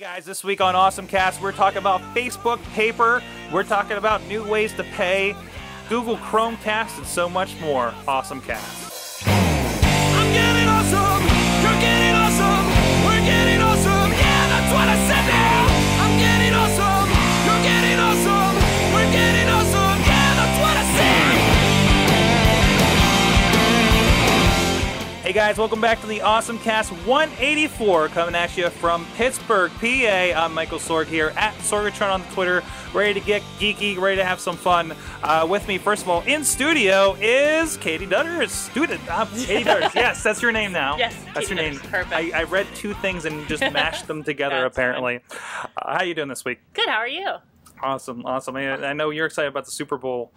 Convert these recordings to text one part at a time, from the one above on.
guys, this week on Awesome Cast, we're talking about Facebook Paper, we're talking about new ways to pay, Google Chromecast, and so much more. Awesome Cast. Hey guys, welcome back to the Awesome Cast 184, coming at you from Pittsburgh, PA. I'm Michael Sorg here at Sorgatron on Twitter, ready to get geeky, ready to have some fun. Uh, with me, first of all, in studio is Katie Dutters. Student, uh, Katie Dutters. Yes, that's your name now. Yes, that's Katie your name. Dutters. Perfect. I, I read two things and just mashed them together. Apparently. Uh, how you doing this week? Good. How are you? Awesome, awesome. I, I know you're excited about the Super Bowl.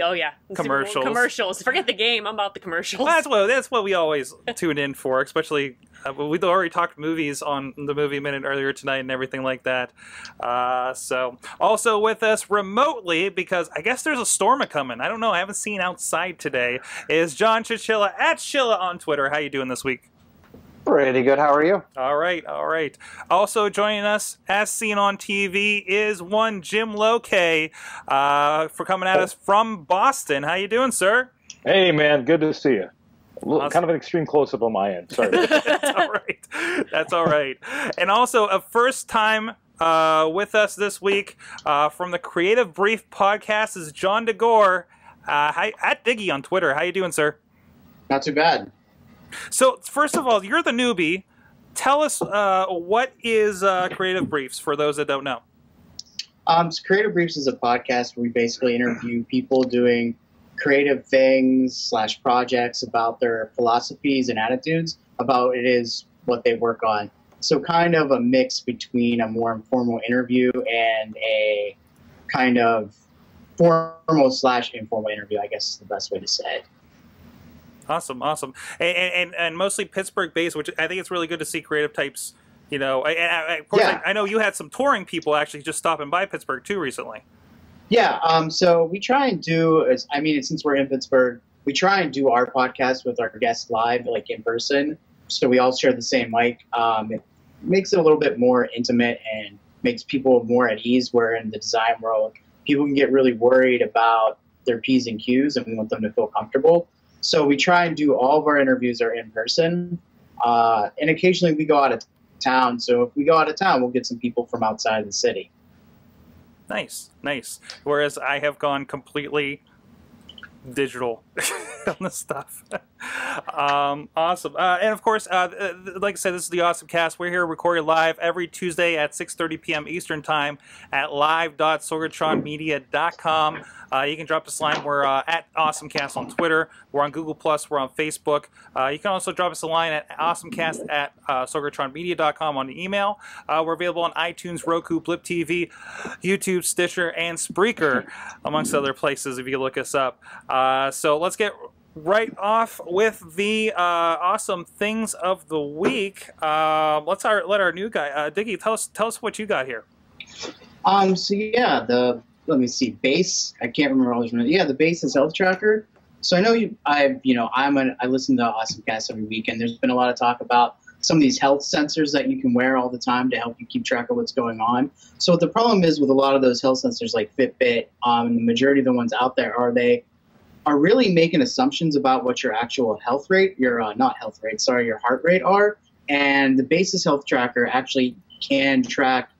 Oh yeah. The Super Bowl Commercials. Commercials. Forget the game. I'm about the commercials. Well, that's what that's what we always tune in for, especially uh, we'd already talked movies on the movie minute earlier tonight and everything like that. Uh, so also with us remotely because I guess there's a storm a coming. I don't know. I haven't seen outside today. Is John Chichilla at Chilla on Twitter? How you doing this week? Pretty good. How are you? All right, all right. Also joining us, as seen on TV, is one Jim Lokay uh, for coming at us from Boston. How you doing, sir? Hey, man. Good to see you. Awesome. Kind of an extreme close up on my end. Sorry. That's all right. That's all right. And also a first time uh, with us this week uh, from the Creative Brief podcast is John DeGore. Uh, hi, at Diggy on Twitter. How you doing, sir? Not too bad. So first of all, you're the newbie. Tell us uh, what is uh, Creative Briefs for those that don't know. Um, so Creative Briefs is a podcast where we basically interview people doing creative things slash projects about their philosophies and attitudes about it is what they work on. So kind of a mix between a more informal interview and a kind of formal slash informal interview. I guess is the best way to say it. Awesome, awesome, and and, and mostly Pittsburgh based, which I think it's really good to see creative types. You know, I, I, of course, Yeah. I, I know you had some touring people actually just stopping by Pittsburgh too recently. Yeah, um, so we try and do, as I mean, since we're in Pittsburgh, we try and do our podcast with our guests live, like in person. So we all share the same mic. Um, it makes it a little bit more intimate and makes people more at ease. Where in the design world, people can get really worried about their P's and Q's, and we want them to feel comfortable. So we try and do all of our interviews are in person, uh, and occasionally we go out of town. So if we go out of town, we'll get some people from outside the city. Nice, nice. Whereas I have gone completely digital on this stuff. um, awesome. Uh, and of course, uh, like I said, this is the Awesome Cast. We're here recorded live every Tuesday at 6.30 p.m. Eastern Time at live.sorgatronmedia.com. Uh, you can drop us a line. We're uh, at AwesomeCast on Twitter. We're on Google+. Plus. We're on Facebook. Uh, you can also drop us a line at awesomecast at uh, on the email. Uh, we're available on iTunes, Roku, Blip TV, YouTube, Stitcher, and Spreaker, amongst other places if you look us up. Uh, so let's get right off with the uh, awesome things of the week. Uh, let's our, let our new guy, uh, Diggy, tell us tell us what you got here. Um. So yeah, the let me see, base. I can't remember all these. Yeah, the Basis health tracker. So I know you. I you know I'm an I listen to Awesome Cast every week, and there's been a lot of talk about some of these health sensors that you can wear all the time to help you keep track of what's going on. So the problem is with a lot of those health sensors, like Fitbit, um, the majority of the ones out there, are they are really making assumptions about what your actual health rate, your uh, not health rate, sorry, your heart rate are. And the Basis Health Tracker actually can track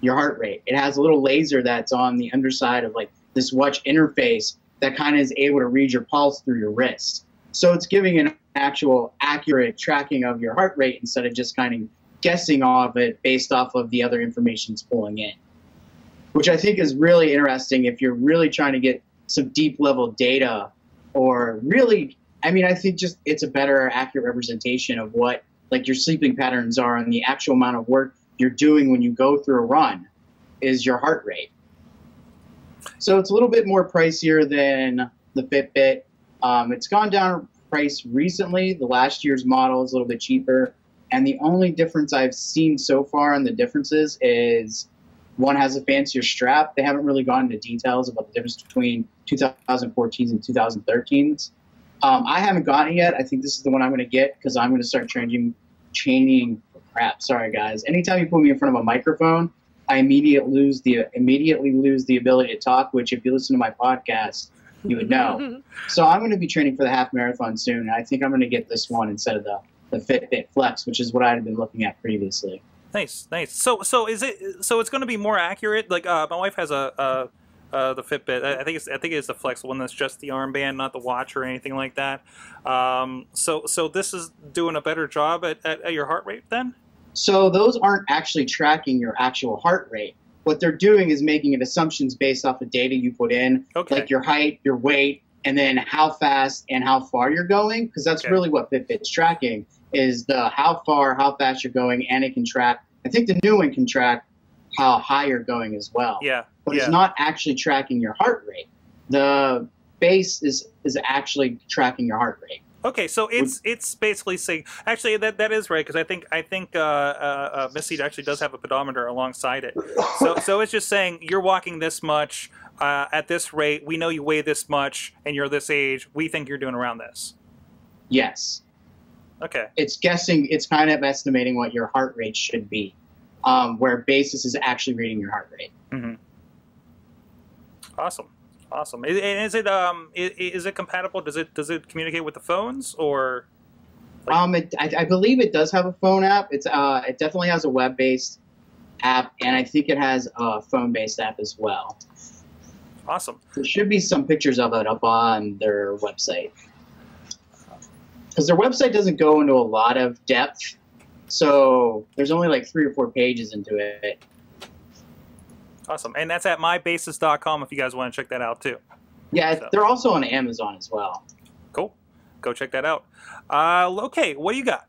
your heart rate. It has a little laser that's on the underside of like this watch interface that kind of is able to read your pulse through your wrist. So it's giving an actual accurate tracking of your heart rate instead of just kind of guessing off of it based off of the other information it's pulling in. Which I think is really interesting if you're really trying to get some deep level data or really I mean I think just it's a better accurate representation of what like your sleeping patterns are and the actual amount of work you're doing when you go through a run is your heart rate. So it's a little bit more pricier than the Fitbit. Um, it's gone down price recently. The last year's model is a little bit cheaper. And the only difference I've seen so far in the differences is one has a fancier strap. They haven't really gone into details about the difference between 2014s and 2013s. Um, I haven't gotten it yet. I think this is the one I'm going to get because I'm going to start changing, chaining crap. Sorry, guys. Anytime you put me in front of a microphone, I immediately lose the immediately lose the ability to talk. Which, if you listen to my podcast, you would know. so I'm going to be training for the half marathon soon. And I think I'm going to get this one instead of the the Fitbit Flex, which is what I had been looking at previously. Nice, nice. So, so is it? So it's going to be more accurate. Like, uh, my wife has a, a uh, the Fitbit. I I think it's I think it's the Flex one that's just the armband, not the watch or anything like that. Um, so, so this is doing a better job at, at, at your heart rate then. So those aren't actually tracking your actual heart rate. What they're doing is making it assumptions based off the data you put in, Okay. like your height, your weight, and then how fast and how far you're going. Because that's Okay. really what Fitbit's tracking is the how far, how fast you're going, and it can track. I think the new one can track how high you're going as well. yeah. But yeah. it's not actually tracking your heart rate. The Basis is actually tracking your heart rate. Okay, so it's it's basically saying actually that that is right because I think I think uh, uh, uh, Missy actually does have a pedometer alongside it. So so it's just saying you're walking this much uh, at this rate. We know you weigh this much and you're this age. We think you're doing around this. Yes. Okay. it's guessing it's kind of estimating what your heart rate should be um, where basis is actually reading your heart rate hmm Awesome. Awesome. Is, and is it um is, is it compatible? Does it does it communicate with the phones or? Like- um, it, I, I believe it does have a phone app it's uh, it definitely has a web-based app and i think it has a phone-based app as well Awesome. there should be some pictures of it up on their website because their website doesn't go into a lot of depth so there's only like three or four pages into it Awesome. And that's at mybasis.com if you guys want to check that out too. yeah So- they're also on amazon as well Cool. Go check that out. Uh, okay, what do you got?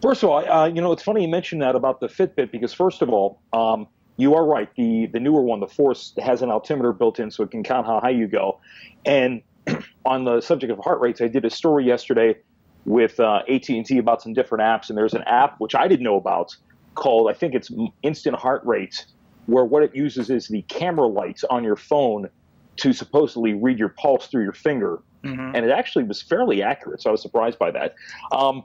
First of all, uh, you know, it's funny you mentioned that about the Fitbit because, first of all, um, you are right. The the newer one, the Force, has an altimeter built in, so it can count how high you go. And on the subject of heart rates, I did a story yesterday with uh, AT&T about some different apps, and there's an app which I didn't know about called I think it's Instant Heart Rate, where what it uses is the camera lights on your phone to supposedly read your pulse through your finger Mm-hmm. and it actually was fairly accurate. So I was surprised by that. Um,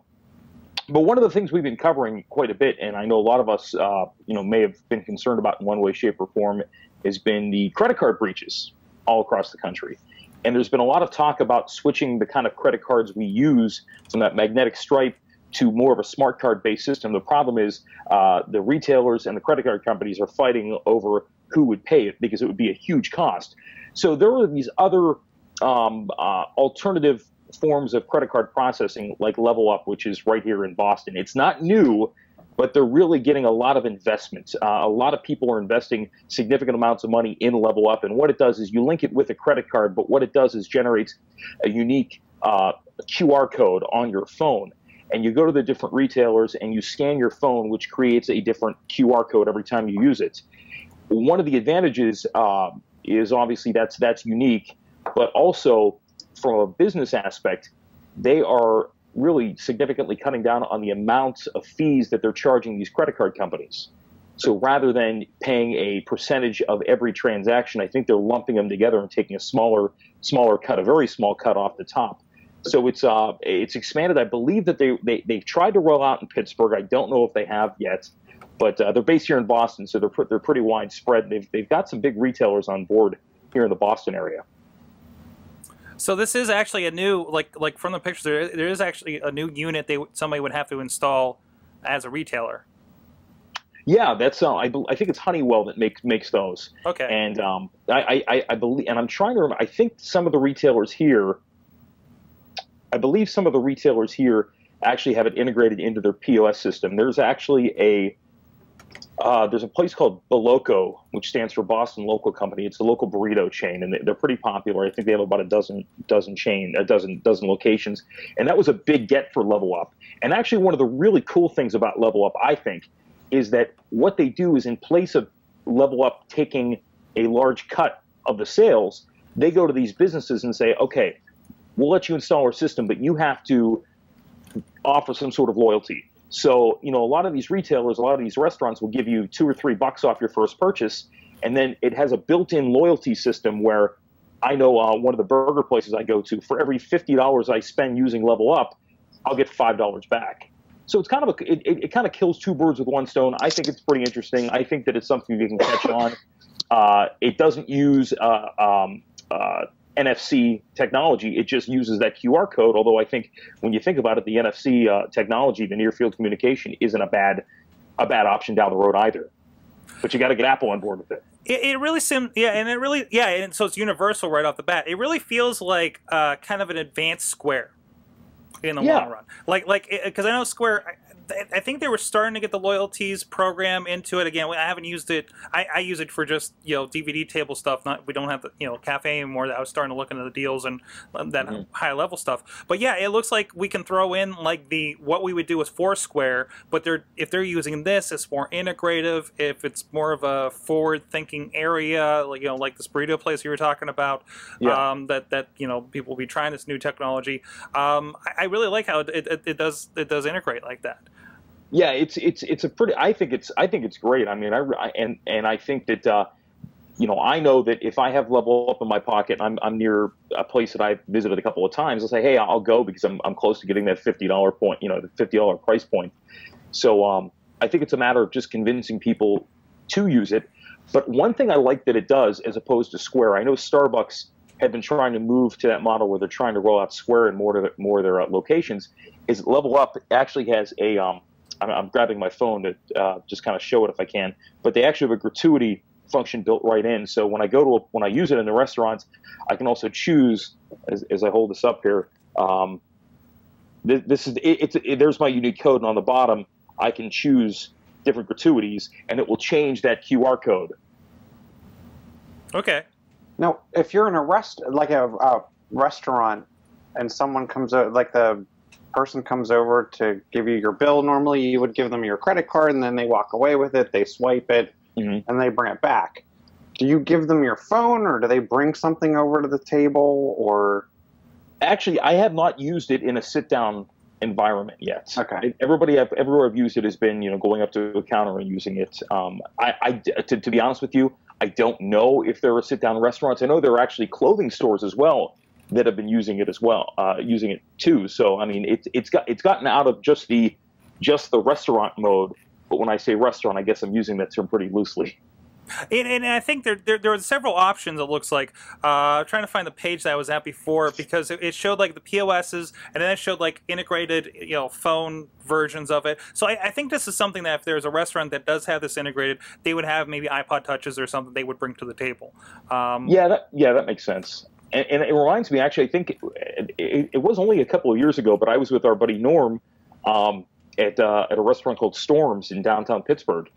but one of the things we've been covering quite a bit, and I know a lot of us, uh, you know, may have been concerned about in one way, shape, or form, has been the credit card breaches all across the country. And there's been a lot of talk about switching the kind of credit cards we use from that magnetic stripe to more of a smart card based system. The problem is uh, the retailers and the credit card companies are fighting over who would pay it because it would be a huge cost. So there are these other um, uh, alternative forms of credit card processing like Level Up, which is right here in Boston. It's not new, but they're really getting a lot of investment. Uh, a lot of people are investing significant amounts of money in Level Up, and what it does is you link it with a credit card, but what it does is generates a unique uh, QR code on your phone. And you go to the different retailers and you scan your phone, which creates a different QR code every time you use it. One of the advantages uh, is obviously that's that's unique, but also from a business aspect, they are really significantly cutting down on the amount of fees that they're charging these credit card companies. So rather than paying a percentage of every transaction, I think they're lumping them together and taking a smaller smaller cut, a very small cut off the top. So it's uh it's expanded. I believe that they they they've tried to roll out in Pittsburgh. I don't know if they have yet, but uh, they're based here in Boston, so they're pre- they're pretty widespread. They've they've got some big retailers on board here in the Boston area. So this is actually a new, like like from the pictures, there there is actually a new unit they somebody would have to install as a retailer. Yeah, that's uh, I, I think it's Honeywell that makes makes those, Okay. and um, I, I I believe, and I'm trying to remember. I think some of the retailers here, I believe some of the retailers here actually have it integrated into their POS system. There's actually a uh, there's a place called Boloco, which stands for Boston Local Company. It's a local burrito chain, and they- they're pretty popular. I think they have about a dozen dozen chain, a dozen dozen locations, and that was a big get for Level Up. And actually, one of the really cool things about Level Up, I think, is that what they do is in place of Level Up taking a large cut of the sales, they go to these businesses and say, okay, we'll let you install our system, but you have to offer some sort of loyalty. So, you know, a lot of these retailers, a lot of these restaurants will give you two or three bucks off your first purchase. And then it has a built in loyalty system where I know uh, one of the burger places I go to, for every $50 I spend using Level Up, I'll get $5 back. So it's kind of a it, it, it kind of kills two birds with one stone. I think it's pretty interesting. I think that it's something you can catch on. Uh, it doesn't use uh, um, uh, NFC technology. It just uses that QR code. Although I think when you think about it, the NFC uh, technology, the near field communication, isn't a bad a bad option down the road either. But you got to get Apple on board with it. It, it really seems, yeah, and it really, yeah, and so it's universal right off the bat. It really feels like uh, kind of an advanced Square in the Yeah. long run. Like, like, because I know Square. I, I think they were starting to get the loyalties program into it again. I haven't used it. I, I use it for just you know DVD table stuff. Not we don't have the you know cafe anymore. I was starting to look into the deals and um, that Mhm. high level stuff. But yeah, it looks like we can throw in like the what we would do with Foursquare. But they're if they're using this, it's more integrative. If it's more of a forward thinking area, like you know, like this burrito place you were talking about, Yeah. um, that that you know people will be trying this new technology. Um, I, I really like how it, it, it does it does integrate like that. Yeah, it's it's it's a pretty. I think it's I think it's great. I mean, I, I and and I think that uh, you know I know that if I have level up in my pocket, and I'm I'm near a place that I've visited a couple of times. I'll say, hey, I'll go because I'm I'm close to getting that fifty dollar point. You know, the fifty dollar price point. So um, I think it's a matter of just convincing people to use it. But one thing I like that it does, as opposed to Square, I know Starbucks had been trying to move to that model where they're trying to roll out Square in more the, more of their uh, locations. Is Level Up actually has a um, I'm, I'm grabbing my phone to uh, just kind of show it if I can, but they actually have a gratuity function built right in. So when I go to a, when I use it in the restaurants, I can also choose as, as I hold this up here. Um, this, this is it, it's it, there's my unique code, and on the bottom I can choose different gratuities, and it will change that QR code. Okay. Now, if you're in a rest, like a, a restaurant, and someone comes out, like the person comes over to give you your bill, normally you would give them your credit card, and then they walk away with it, they swipe it, Mhm. and they bring it back. Do you give them your phone, or do they bring something over to the table, or Actually, I have not used it in a sit down environment yet. Okay. Everybody, I've, everywhere I've used it has been, you know, going up to a counter and using it. Um, I, I to, to be honest with you, I don't know if there are sit down restaurants. I know there are actually clothing stores as well that have been using it as well, uh, using it too. So I mean, it's it's got it's gotten out of just the just the restaurant mode. But when I say restaurant, I guess I'm using that term pretty loosely. And, and I think there, there there are several options. It looks like uh, I'm trying to find the page that I was at before because it, it showed like the POSs and then it showed like integrated you know phone versions of it. So I, I think this is something that if there's a restaurant that does have this integrated, they would have maybe iPod touches or something they would bring to the table. Um, Yeah, that yeah, that makes sense. And, and it reminds me, actually, I think it, it, it was only a couple of years ago, but I was with our buddy Norm um, at uh, at a restaurant called Storms in downtown Pittsburgh,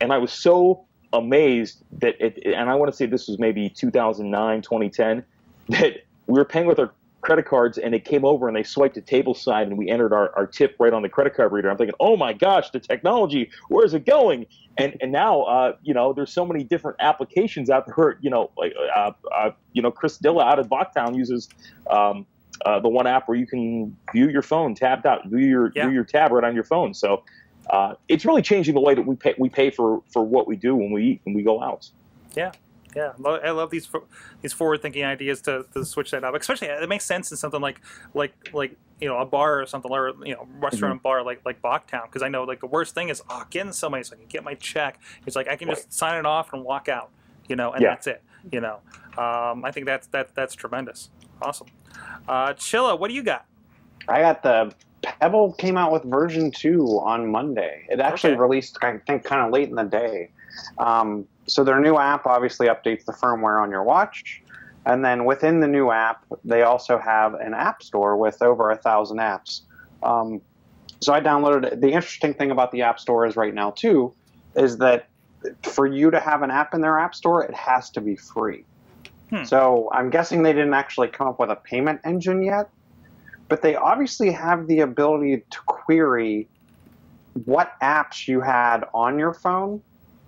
and I was so amazed that it. And I want to say this was maybe 2009, 2010, that we were paying with our credit cards and they came over and they swiped a table side and we entered our, our tip right on the credit card reader. I'm thinking, oh my gosh, the technology, where's it going? And and now, uh, you know, there's so many different applications out there. You know, like uh, uh, you know, Chris Dilla out of Bachtown uses um, uh, the one app where you can view your phone tabbed out, view your Yeah. view your tab right on your phone. So uh, it's really changing the way that we pay we pay for for what we do when we eat when we go out. Yeah, yeah. Lo- I love these fo- these forward thinking ideas to, to switch that up. Especially it makes sense in something like like like you know a bar or something or you know restaurant bar like like Bachtown because I know like the worst thing is oh getting somebody so I can get my check. It's like I can just sign it off and walk out, you know, and Yeah. that's it. You know, um, I think that's that that's tremendous. Awesome. Uh, Chilla, what do you got? I got the Pebble came out with version two on Monday. It actually Okay. released, I think, kind of late in the day. Um, so their new app obviously updates the firmware on your watch, and then within the new app, they also have an app store with over a thousand apps. Um, so I downloaded it. The interesting thing about the app store is right now too, is that for you to have an app in their app store, it has to be free. Hmm. So I'm guessing they didn't actually come up with a payment engine yet but they obviously have the ability to query what apps you had on your phone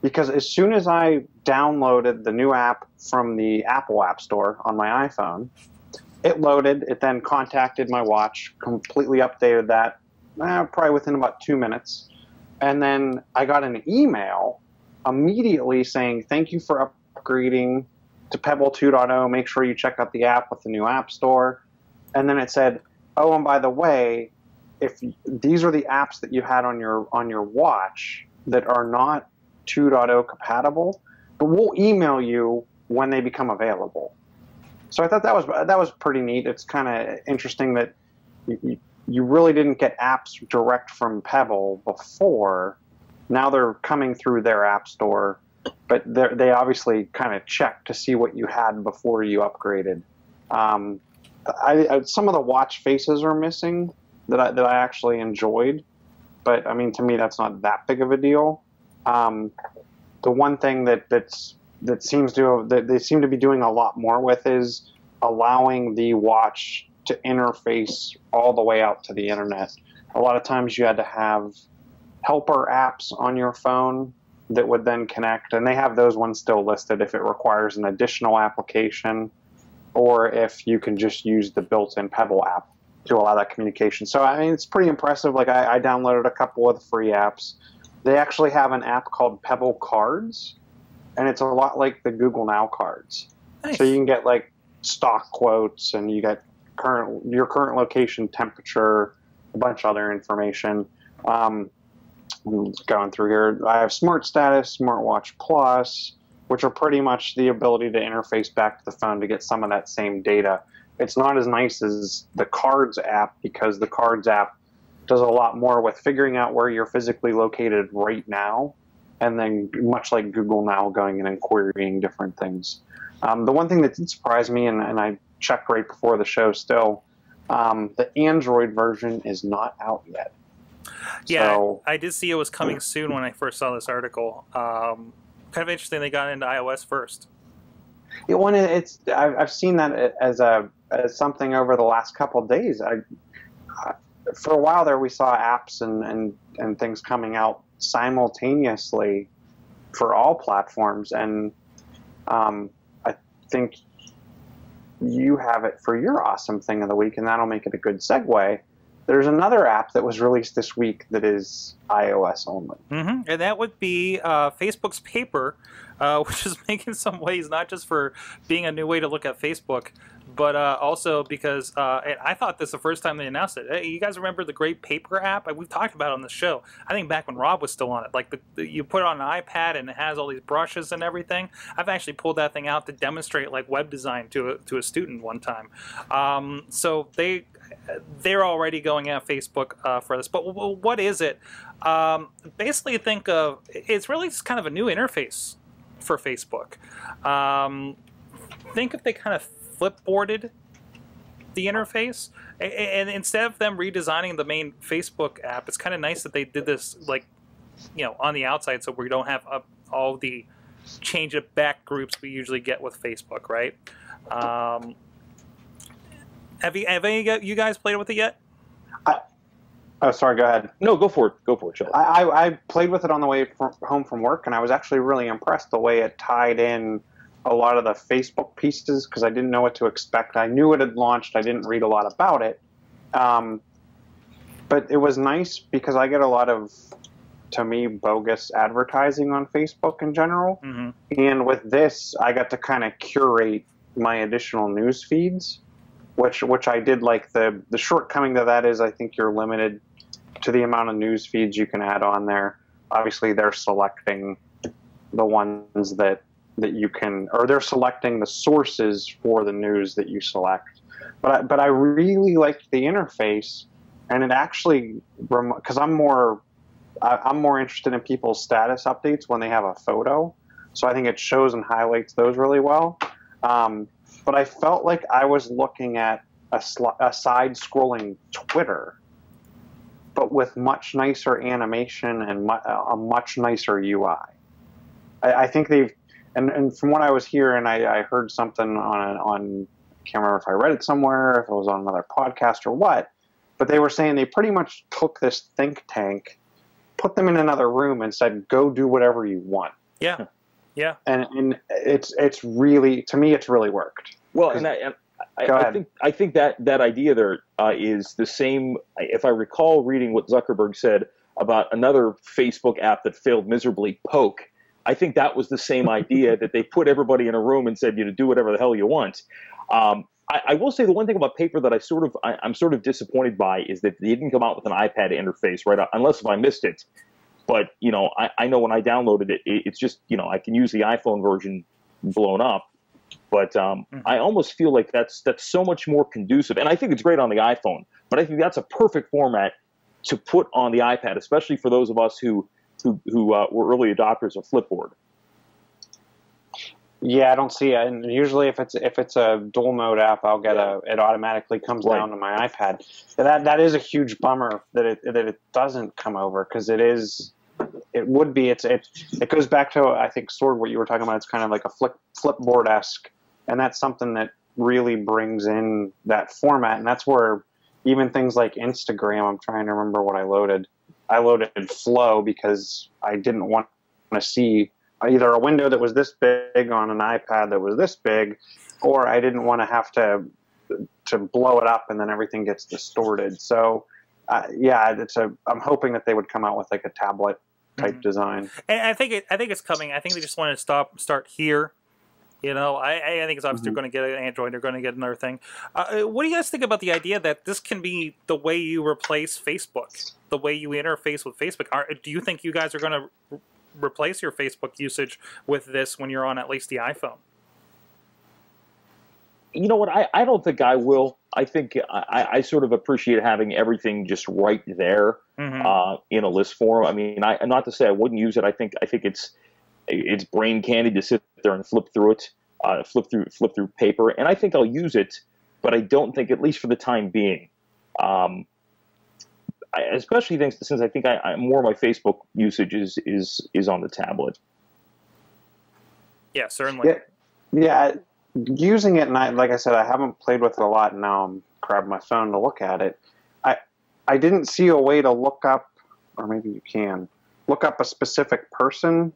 because as soon as I downloaded the new app from the Apple App Store on my iPhone, it loaded, it then contacted my watch, completely updated that, eh, probably within about two minutes. And then I got an email immediately saying, Thank you for upgrading to Pebble 2.0. Make sure you check out the app with the new App Store. And then it said, oh, and by the way, if these are the apps that you had on your on your watch that are not 2.0 compatible, but we'll email you when they become available. So I thought that was that was pretty neat. It's kind of interesting that you, you, really didn't get apps direct from Pebble before. Now they're coming through their app store, but they obviously kind of checked to see what you had before you upgraded. Um, I, I, some of the watch faces are missing that I, that I actually enjoyed, but I mean to me that's not that big of a deal. Um, the one thing that that's that seems to that they seem to be doing a lot more with is allowing the watch to interface all the way out to the internet. A lot of times you had to have helper apps on your phone that would then connect, and they have those ones still listed if it requires an additional application or if you can just use the built-in Pebble app to allow that communication. So I mean, it's pretty impressive. Like I, I downloaded a couple of the free apps. They actually have an app called Pebble Cards, and it's a lot like the Google Now cards. Nice. So you can get like stock quotes, and you get current your current location, temperature, a bunch of other information. Um, going through here, I have Smart Status, Smartwatch Plus, which are pretty much the ability to interface back to the phone to get some of that same data. It's not as nice as the Cards app because the Cards app does a lot more with figuring out where you're physically located right now, and then much like Google Now, going in and querying different things. Um, the one thing that did surprise me, and, and I checked right before the show still, um, the Android version is not out yet. Yeah, So- I did see it was coming soon when I first saw this article. Um, kind of interesting they got into iOS first. Yeah, it- it's I've, I've seen that as a as something over the last couple of days. I for a while there we saw apps and, and and things coming out simultaneously for all platforms, and um, I think you have it for your awesome thing of the week, and that'll make it a good segue. There's another app that was released this week that is iOS only. hmm And that would be uh, Facebook's Paper, uh, which is making some waves not just for being a new way to look at Facebook, but uh, also because uh, I thought this the first time they announced it. Hey, you guys remember the Great Paper app? We've talked about it on the show. I think back when Rob was still on it. Like the, the, you put it on an iPad and it has all these brushes and everything. I've actually pulled that thing out to demonstrate like web design to a, to a student one time. Um, so they they're already going at Facebook uh, for this. But what is it? Um, basically, think of it's really just kind of a new interface for Facebook. Um, think if they kind of flipboarded the interface, A- a- and instead of them redesigning the main Facebook app, it's kind of nice that they did this like you know on the outside, so we don't have uh, all the change of back groups we usually get with Facebook, right? Um, have you have any you guys played with it yet? Oh, sorry. Go ahead. No, go for it. Go for it, Chilla. I, I, I played with it on the way from, home from work, and I was actually really impressed the way it tied in a lot of the Facebook pieces because I didn't know what to expect. I knew it had launched. I didn't read a lot about it, um, but it was nice because I get a lot of, to me, bogus advertising on Facebook in general. hmm And with this, I got to kind of curate my additional news feeds, which which I did like. the The shortcoming to that is I think you're limited to the amount of news feeds you can add on there. Obviously, they're selecting the ones that that you can, or they're selecting the sources for the news that you select. But I, but I really liked the interface, and it actually because I'm more I, I'm more interested in people's status updates when they have a photo. So I think it shows and highlights those really well. Um, but I felt like I was looking at a, sli- a side scrolling Twitter, but with much nicer animation and mu- a much nicer UI. I, I think they've, and, and from what I was hearing, I, I heard something on, on, I can't remember if I read it somewhere, if it was on another podcast or what, but they were saying they pretty much took this think tank, put them in another room, and said, go do whatever you want. Yeah, yeah. and and it's it's really to me it's really worked. Well, and I, and I, I think I think that that idea there uh, is the same. If I recall reading what Zuckerberg said about another Facebook app that failed miserably, Poke, I think that was the same idea that they put everybody in a room and said, you know, do whatever the hell you want. Um, I, I will say the one thing about paper that I sort of I, I'm sort of disappointed by is that they didn't come out with an iPad interface, right? Unless if I missed it. But you know, I, I know when I downloaded it, it, it's just you know I can use the iPhone version blown up. But um, Mhm. I almost feel like that's that's so much more conducive, and I think it's great on the iPhone. But I think that's a perfect format to put on the iPad, especially for those of us who who who uh, were early adopters of Flipboard. Yeah, I don't see it. And usually, if it's if it's a dual mode app, I'll get a. It automatically comes Right. down to my iPad. That that is a huge bummer that it that it doesn't come over because it is. It would be. It's it. It goes back to I think Sorg what you were talking about. It's kind of like a flip flipboard esque, and that's something that really brings in that format. And that's where even things like Instagram. I'm trying to remember what I loaded. I loaded Flow because I didn't want to see either a window that was this big on an iPad that was this big, or I didn't want to have to to blow it up and then everything gets distorted. So, uh, yeah, it's a. I'm hoping that they would come out with like a tablet type Mhm. design. And I think it, I think it's coming. I think they just wanted to stop start here. You know, I, I I think it's obvious they're Mhm. going to get an Android. They're going to get another thing. Uh, what do you guys think about the idea that this can be the way you replace Facebook, the way you interface with Facebook? Are, do you think you guys are going to re- replace your Facebook usage with this when you're on at least the iPhone? You know what? I, I don't think I will. I think I, I sort of appreciate having everything just right there Mhm. uh, in a list form. I mean, I not to say I wouldn't use it. I think I think it's it's brain candy to sit there and flip through it, uh, flip through flip through paper, and I think I'll use it. But I don't think, at least for the time being, um, I, especially thanks to, since I think I, I more of my Facebook usage is is is on the tablet. yeah, certainly. Yeah, yeah. Using it, and I, like I said, I haven't played with it a lot. Now I'm grabbing my phone to look at it. I I didn't see a way to look up, or maybe you can look up a specific person.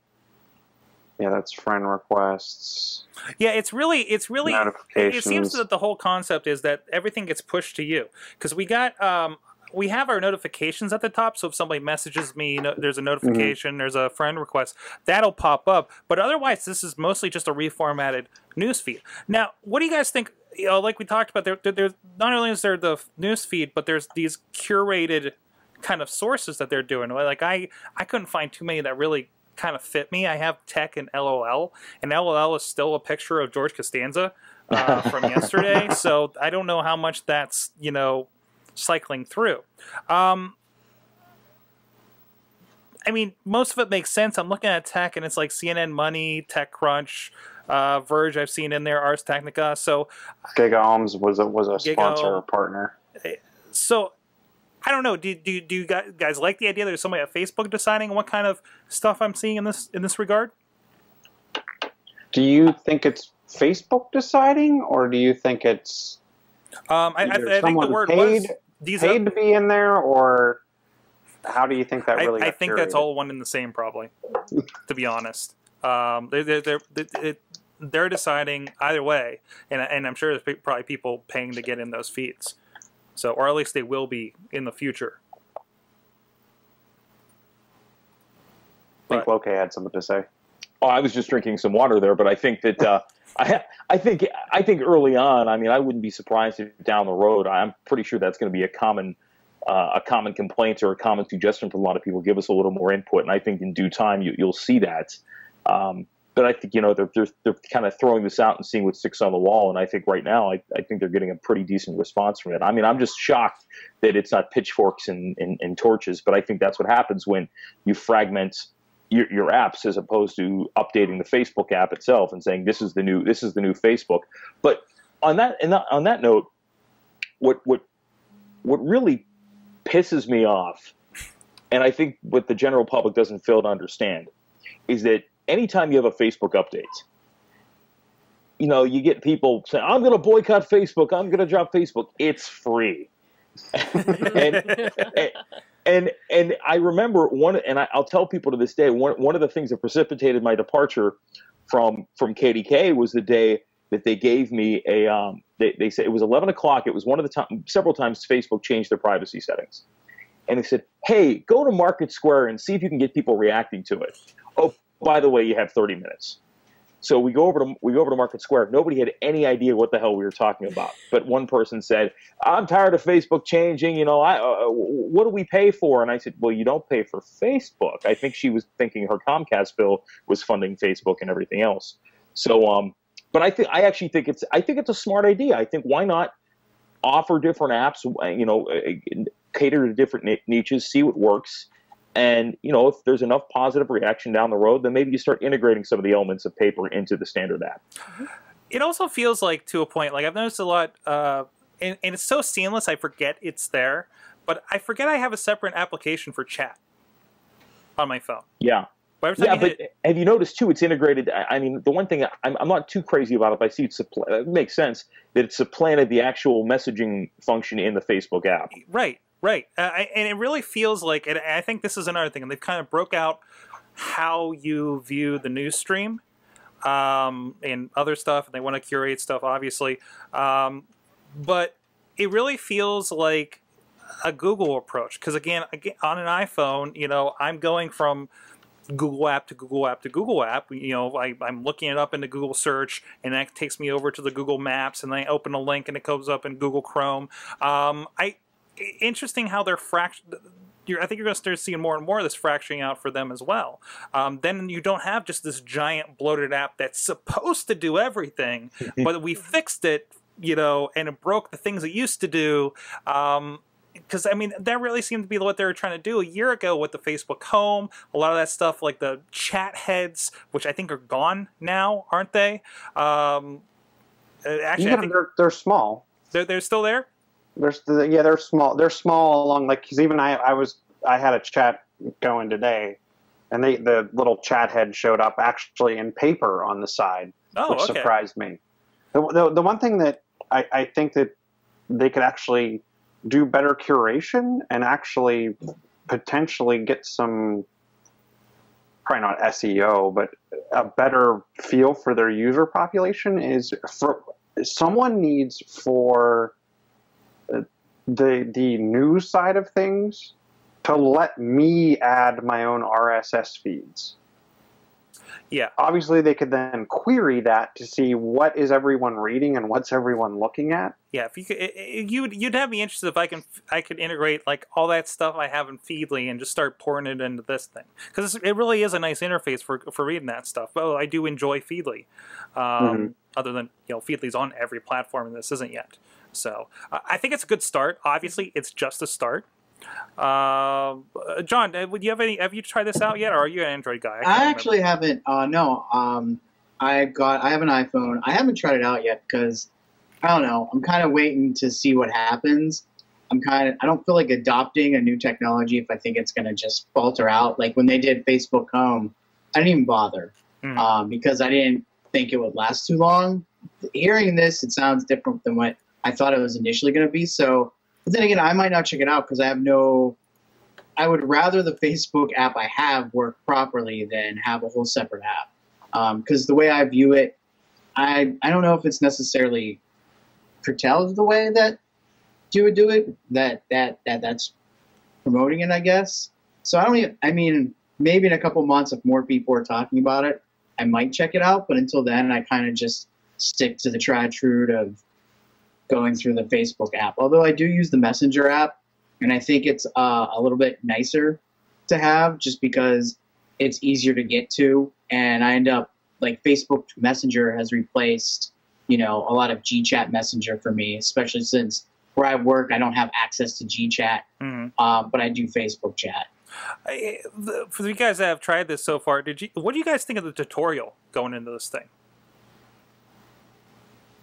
Yeah, that's friend requests, Yeah, it's really, it's really. notifications. It seems that the whole concept is that everything gets pushed to you because we got um, we have our notifications at the top. So if somebody messages me, no, there's a notification, there's a friend request that'll pop up. But otherwise, this is mostly just a reformatted news feed. Now, what do you guys think? You know, like we talked about, there, there, there's not only is there the news feed, but there's these curated kind of sources that they're doing. Like I, I couldn't find too many that really kind of fit me. I have Tech and LOL, and LOL is still a picture of George Costanza uh, from yesterday. So I don't know how much that's you know cycling through. Um, I mean, most of it makes sense. I'm looking at tech, and it's like CNN Money, TechCrunch, uh, Verge. I've seen in there, Ars Technica. So, GigaOms was a was a Giga sponsor or partner. so I don't know. Do do do you guys, guys like the idea that there's somebody at Facebook deciding what kind of stuff I'm seeing in this in this regard? Do you think it's Facebook deciding, or do you think it's Um, I, I, I think the word paid- was these. paid to be in there, or how do you think that really? I got think that's all one and the same, probably. to be honest, um, they're they're they're, they're, they're deciding either way, and and I'm sure there's probably people paying to get in those feeds. So, or at least they will be in the future. I think Lokay had something to say. Oh, I was just drinking some water there, but I think that uh, I, I think I think early on. I mean, I wouldn't be surprised if down the road. I'm pretty sure that's going to be a common uh, a common complaint or a common suggestion from a lot of people. Give us a little more input, and I think in due time you, you'll see that. Um, but I think you know they're, they're they're kind of throwing this out and seeing what sticks on the wall, and I think right now I, I think they're getting a pretty decent response from it. I mean, I'm just shocked that it's not pitchforks and, and, and torches, but I think that's what happens when you fragment your, your apps as opposed to updating the Facebook app itself and saying this is the new this is the new Facebook. But on that and on that note, what what what really pisses me off, and I think what the general public doesn't fail to understand, is that anytime you have a Facebook update, you know you get people saying I'm going to boycott Facebook, I'm going to drop Facebook. It's free. and, and and and I remember one, and I, I'll tell people to this day one one of the things that precipitated my departure from from KDKA was the day that they gave me a um, they, they said it was 11 o'clock. It was one of the time several times facebook changed their privacy settings. And they said hey go to market square and see if you can get people reacting to it. Oh by the way you have 30 minutes So we go over to we go over to Market Square. Nobody had any idea what the hell we were talking about. But one person said, "I'm tired of Facebook changing. You know, I uh, what do we pay for?" And I said, "Well, you don't pay for Facebook." I think she was thinking her Comcast bill was funding Facebook and everything else. So, um, but I think I actually think it's I think it's a smart idea. I think why not offer different apps? You know, uh, cater to different niches, see what works. And you know, if there's enough positive reaction down the road, then maybe you start integrating some of the elements of paper into the standard app. It also feels like to a point. Like I've noticed a lot, uh, and, and it's so seamless. I forget it's there, but I forget I have a separate application for chat on my phone. Yeah. But Yeah, but hit- have you noticed too? It's integrated. I I mean, the one thing I'm, I'm not too crazy about it. But I see it, suppl- it makes sense that it supplanted the actual messaging function in the Facebook app. Right, right, uh, and it really feels like, and I think this is another thing, and they've kind of broke out how you view the news stream um, and other stuff, and they want to curate stuff, obviously, um, but it really feels like a Google approach because again, on an iPhone, you know, I'm going from Google app to Google app to Google app. You know, I, I'm looking it up into Google search, and that takes me over to the Google Maps, and then I open a link, and it comes up in Google Chrome. Um, I interesting how they're fract. You're, I think you're going to start seeing more and more of this fracturing out for them as well. Um, then you don't have just this giant bloated app that's supposed to do everything, but we fixed it, you know, and it broke the things it used to do. Um, because I mean that really seemed to be what they were trying to do a year ago with the Facebook Home. A lot of that stuff, like the chat heads, which I think are gone now, aren't they? Um, uh, actually, I Yeah, think they're they're small. they're they're still there. There's the, yeah, they're small. They're small along like because even I I was I had a chat going today, and they the little chat head showed up actually in paper on the side, Oh, which okay. surprised me. The, the the one thing that I I think that they could actually do better curation and actually potentially get some probably not SEO, but a better feel for their user population is for someone needs for the the news side of things to let me add my own RSS feeds. Yeah. Obviously, they could then query that to see what is everyone reading and what's everyone looking at. Yeah, if you could, it- it- you'd you'd have me interested if I can I could integrate like all that stuff I have in Feedly and just start pouring it into this thing because it really is a nice interface for for reading that stuff. Well, I do enjoy Feedly, um, Mhm. other than you know Feedly's on every platform and this isn't yet. So uh, I think it's a good start. Obviously, it's just a start. Uh, John, uh, would you have any? Have you tried this out yet, or are you an Android guy? I remember. actually haven't. Uh, no, um, I got. I have an iPhone. I haven't tried it out yet because I don't know. I'm kind of waiting to see what happens. I'm kind of. I don't feel like adopting a new technology if I think it's going to just falter out. Like when they did Facebook Home, I didn't even bother Mhm. um, because I didn't think it would last too long. Hearing this, it sounds different than what I thought it was initially going to be. So, but then again, I might not check it out because I have no I would rather the Facebook app I have work properly than have a whole separate app. Um, because the way I view it, I I don't know if it's necessarily curtailed the way that you would do it. That that that that's promoting it, I guess. So I don't. Even, I mean, maybe in a couple months, if more people are talking about it, I might check it out. But until then, I kind of just stick to the tried true of going through the Facebook app. Although I do use the Messenger app and I think it's uh, a little bit nicer to have just because it's easier to get to, and I end up like Facebook Messenger has replaced, you know, a lot of GChat Messenger for me, especially since where I work I don't have access to GChat, Mhm. uh, but I do Facebook chat. I- the- For you guys that have tried this so far, did you? What do you guys think of the tutorial going into this thing?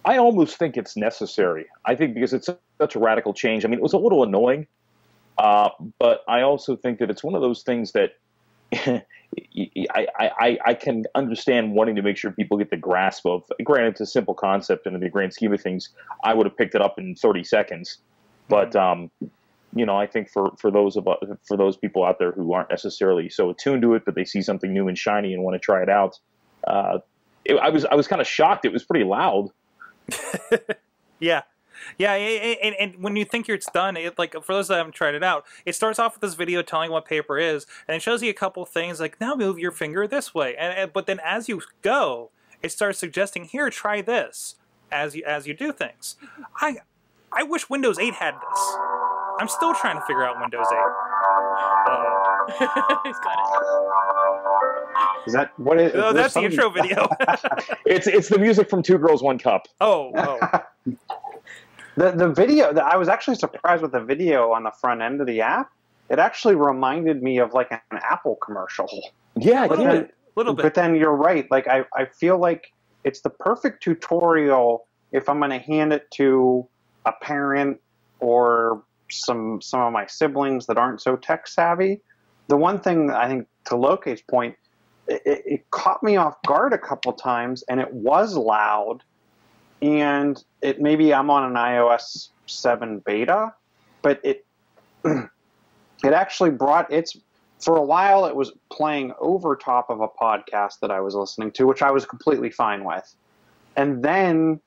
I almost think it's necessary. I think because it's such a radical change. I mean, it was a little annoying, uh, but I also think that it's one of those things that I, I, I can understand wanting to make sure people get the grasp of. Granted, it's a simple concept, and in the grand scheme of things, I would have picked it up in 30 seconds. But um, you know, I think for for those of for those people out there who aren't necessarily so attuned to it, but they see something new and shiny and want to try it out, uh, it, I was I was kind of shocked. It was pretty loud. Yeah. Yeah, and, and when you think it's done, it like for those that haven't tried it out, it starts off with this video telling what paper is, and it shows you a couple things like now move your finger this way, and, and but then as you go, it starts suggesting here, try this as you as you do things. I I wish Windows 8 had this. I'm still trying to figure out Windows 8. Uh, He's got it. Is that what is? oh, is there that's the intro video. It's it's the music from Two Girls One Cup. oh, oh. The the video. The, I was actually surprised with the video on the front end of the app. It actually reminded me of like an Apple commercial. Yeah, a little yeah. bit, little But then you're right. Like I, I feel like it's the perfect tutorial if I'm going to hand it to a parent or some some of my siblings that aren't so tech savvy. The one thing I think to Lokay's point, it, it caught me off guard a couple times, and it was loud. And it maybe I'm on an iOS seven beta, but it it actually brought its for a while it was playing over top of a podcast that I was listening to, which I was completely fine with. And then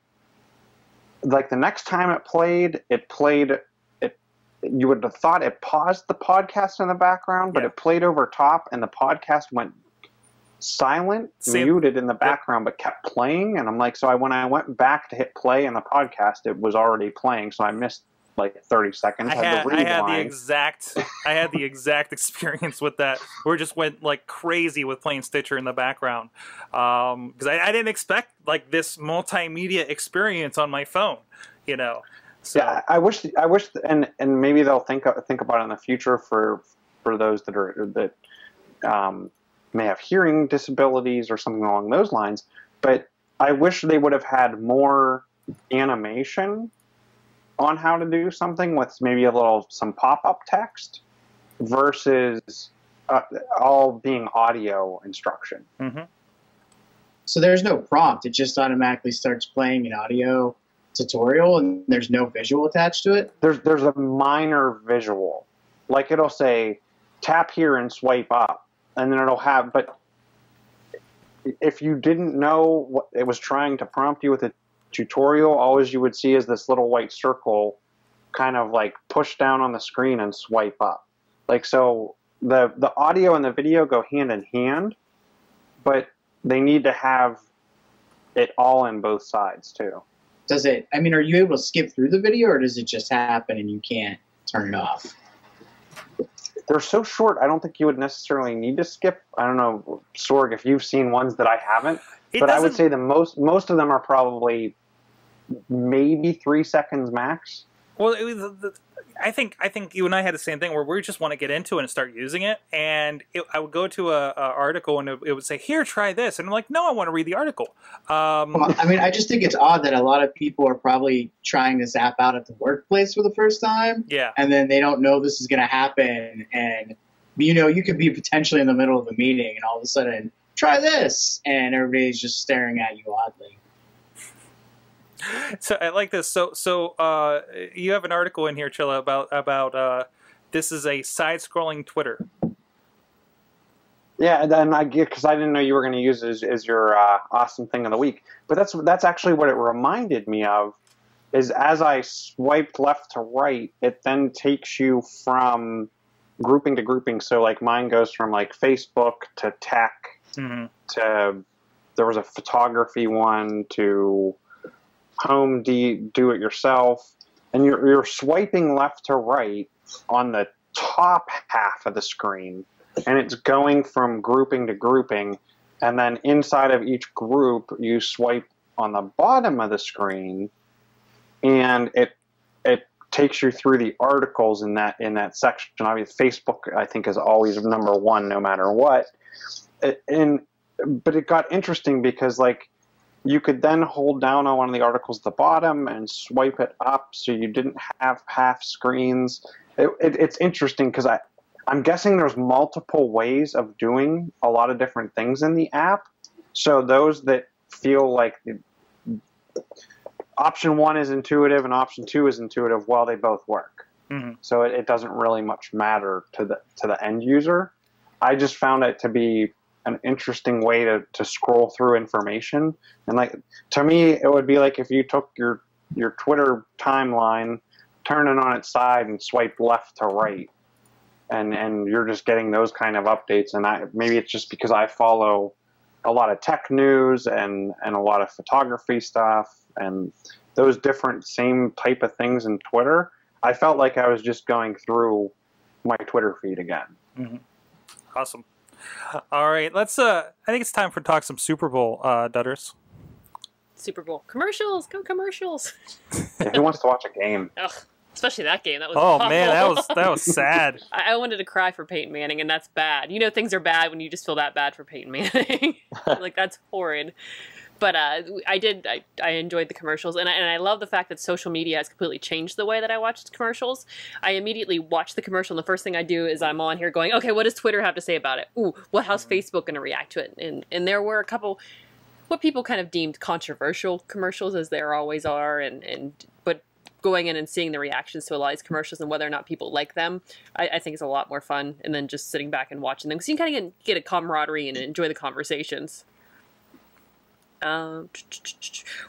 like the next time it played, it played it you would have thought it paused the podcast in the background, but Yeah. it played over top and the podcast went silent, Same- muted in the background, but kept playing. And I'm like, so I when I went back to hit play in the podcast, it was already playing, so I missed like 30 seconds. I had had, I had the exact I had the exact experience with that. We just went like crazy with playing Stitcher in the background because I, I didn't expect like this multimedia experience on my phone. You know, so Yeah, I wish, I wish, and and maybe they'll think think about it in the future for for those that are that um, may have hearing disabilities or something along those lines. But I wish they would have had more animation on how to do something with maybe a little some pop up text versus uh, all being audio instruction. mhm. So there's no prompt. It just automatically starts playing an audio tutorial, and there's no visual attached to it. there's there's a minor visual like it'll say tap here and swipe up and then it'll have but if you didn't know what it was trying to prompt you with a tutorial always you would see is this little white circle kind of like push down on the screen and swipe up like so the the audio and the video go hand in hand but they need to have it all in both sides too Does it? I mean, are you able to skip through the video, or does it just happen and you can't turn it off? They're so short. I don't think you would necessarily need to skip. I don't know, Sorg, if you've seen ones that I haven't, It but I would say the most most of them are probably maybe three seconds max. Well, it was, the, I think I think you and I had the same thing where we just want to get into it and start using it, and it, I would go to a, a article and it, it would say, "Here, try this," and I'm like, "No, I want to read the article." Um, Well, I mean, I just think it's odd that a lot of people are probably trying this app out at the workplace for the first time, yeah, and then they don't know this is going to happen, and you know, you could be potentially in the middle of a meeting, and all of a sudden, try this, and everybody's just staring at you oddly. So I like this. So so uh, you have an article in here, Chilla, about about uh, this is a side-scrolling Twitter. Yeah, and I get because I didn't know you were going to use it as, as your uh, awesome thing of the week. But that's that's actually what it reminded me of. Is as I swiped left to right, it then takes you from grouping to grouping. So like mine goes from like Facebook to tech hmm to there was a photography one to home de- do it yourself. And you're, you're swiping left to right on the top half of the screen. And it's going from grouping to grouping. And then inside of each group you swipe on the bottom of the screen. And it it takes you through the articles in that in that section. Obviously facebook i think is always number one no matter what. And but it got interesting because like you could then hold down on one of the articles at the bottom and swipe it up so you didn't have half screens. It, it, it's interesting because i i'm guessing there's multiple ways of doing a lot of different things in the app. So those that feel like option one is intuitive and option two is intuitive well they both work. Hmm so it, it doesn't really much matter to the to the end user. I just found it to be an interesting way to, to scroll through information. And like to me, it would be like if you took your your Twitter timeline, turn it on its side, and swipe left to right, and and you're just getting those kind of updates. And I maybe it's just because I follow a lot of tech news and and a lot of photography stuff and those different same type of things in Twitter, I felt like I was just going through my Twitter feed again. Mm-hmm. Awesome. All right, let's. Uh, I think it's time for talk some Super Bowl, uh, Dudders. Super Bowl commercials, go commercials. Yeah, who wants to watch a game? Ugh, especially that game. That was Oh man, that was that was sad. I, I wanted to cry for Peyton Manning, and that's bad. You know, things are bad when you just feel that bad for Peyton Manning. like that's horrid. But uh, I did. I, I enjoyed the commercials, and I, and I love the fact that social media has completely changed the way that I watch commercials. I immediately watch the commercial, and the first thing I do is I'm on here going, "Okay, what does Twitter have to say about it? Ooh, what how's Facebook going to react to it?" And and there were a couple what people kind of deemed controversial commercials, as there always are, and and but going in and seeing the reactions to a lot of these commercials and whether or not people like them, I, I think is a lot more fun. And then just sitting back and watching them, because you can kind of get, get a camaraderie and enjoy the conversations. Um,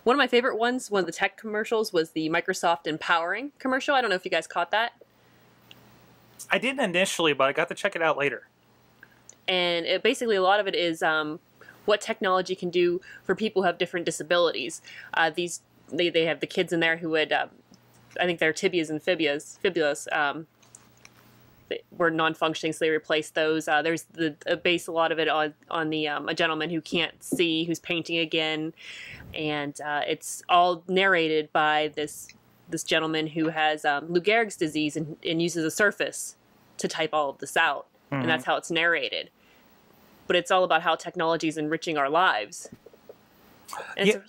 one of my favorite ones, one of the tech commercials, was the Microsoft Empowering commercial. I don't know if you guys caught that. I didn't initially, but I got to check it out later. and it, basically a lot of it is um, what technology can do for people who have different disabilities. Uh, these they, they have the kids in there who would um, I think they're tibias and fibias, fibulas um, were non-functioning, so they replaced those. Uh, there's the uh, base a lot of it on on the um, a gentleman who can't see who's painting again, and uh, it's all narrated by this this gentleman who has um, Lou Gehrig's disease and, and uses a Surface to type all of this out, and that's how it's narrated. But it's all about how technology is enriching our lives. And a-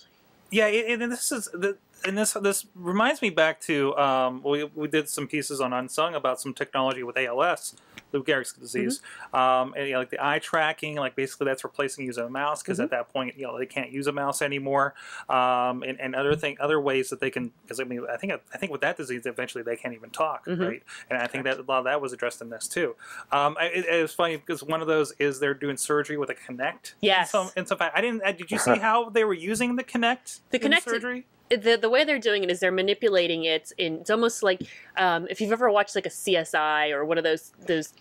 Yeah, and this is the and this this reminds me back to um, we we did some pieces on Unsung about some technology with ALS, Lou Gehrig's disease, um, and you know, like the eye tracking, like basically that's replacing using a mouse because at that point you know they can't use a mouse anymore, um, and, and other thing other ways that they can because I mean I think I think with that disease eventually they can't even talk right, and I think that a lot of that was addressed in this too. Um, I- it, it was funny because one of those is they're doing surgery with a Kinect. Yes. In some, in some fact, I didn't. uh, Did you see how they were using the Kinect? The in Kinect- surgery. The the way they're doing it is they're manipulating it in it's almost like um, if you've ever watched like a CSI or one of those those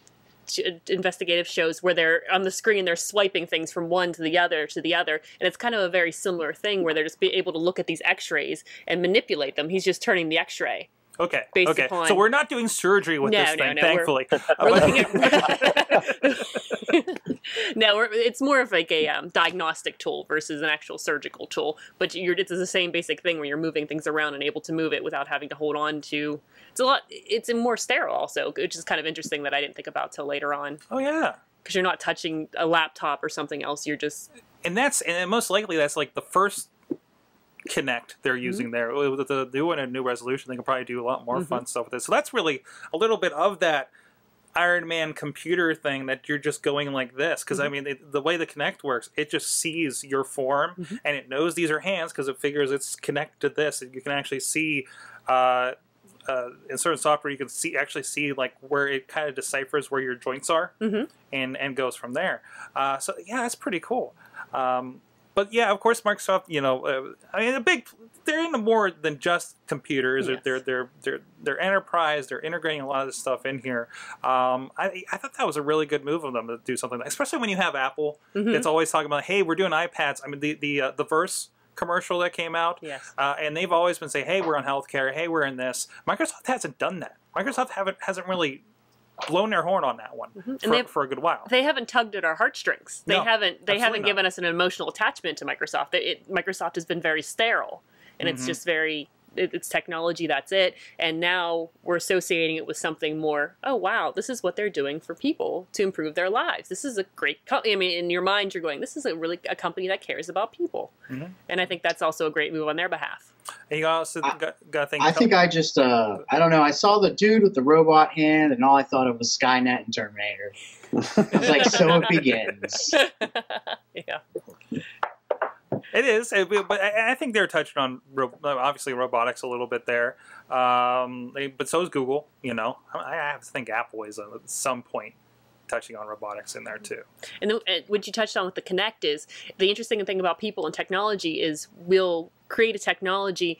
investigative shows where they're on the screen they're swiping things from one to the other to the other and it's kind of a very similar thing where they're just be able to look at these x-rays and manipulate them. He's just turning the x-ray Okay. based okay. upon- So we're not doing surgery with No, this no, thing, no, we're- thankfully. we're looking at no we're, it's more of like a um, diagnostic tool versus an actual surgical tool but you're it's the same basic thing where you're moving things around and able to move it without having to hold on to it's a lot it's more sterile also which is kind of interesting that i didn't think about till later on oh yeah. because you're not touching a laptop or something else you're just And that's and most likely that's like the first Kinect they're Mm-hmm. using there. With the doing a new resolution, they can probably do a lot more Mm-hmm. fun stuff with it. So that's really a little bit of that Iron Man computer thing that you're just going like this because I Mm-hmm. mean it, the way the Kinect works, it just sees your form Mm-hmm. and it knows these are hands because it figures it's connected to this. You can actually see. Uh, uh, in certain software, you can see actually see like where it kind of deciphers where your joints are, Mhm. and and goes from there. Uh, so yeah, that's pretty cool. Um, but yeah, of course, Microsoft. You know, uh, I mean, a big. They're into more than just computers. Yes. They're they're they're they're enterprise. They're integrating a lot of this stuff in here. Um, I I thought that was a really good move of them to do something, like, especially when you have Apple. Mhm. It's always talking about, hey, we're doing iPads. I mean, the the uh, the Verse commercial that came out. yes Uh, and they've always been saying, "Hey, we're on healthcare. Hey, we're in this." Microsoft hasn't done that. Microsoft haven't hasn't really blown their horn on that one Mm-hmm. And for, they've- for a good while. they haven't tugged at our heartstrings. They No, haven't. They haven't not. given us an emotional attachment to Microsoft. They- It, Microsoft has been very sterile, and Mm-hmm. it's just very. It, it's technology. That's it. And now we're associating it with something more. Oh wow, this is what they're doing for people to improve their lives. This is a great. Co- I mean, in your mind, you're going, "This is a really a company that cares about people," Mhm. and I think that's also a great move on their behalf. And you also I- got, got to think. I think I just, uh, I don't know. I saw the dude with the robot hand, and all I thought of was Skynet and Terminator. It was like, so it begins. yeah. It is, it- but I, I think they're touching on ro- obviously robotics a little bit there. Um, but so is Google. You know, I I have to think Apple is at some point touching on robotics in there too. And then, uh, what you touched on with the Kinect is the interesting thing about people and technology is we'll create a technology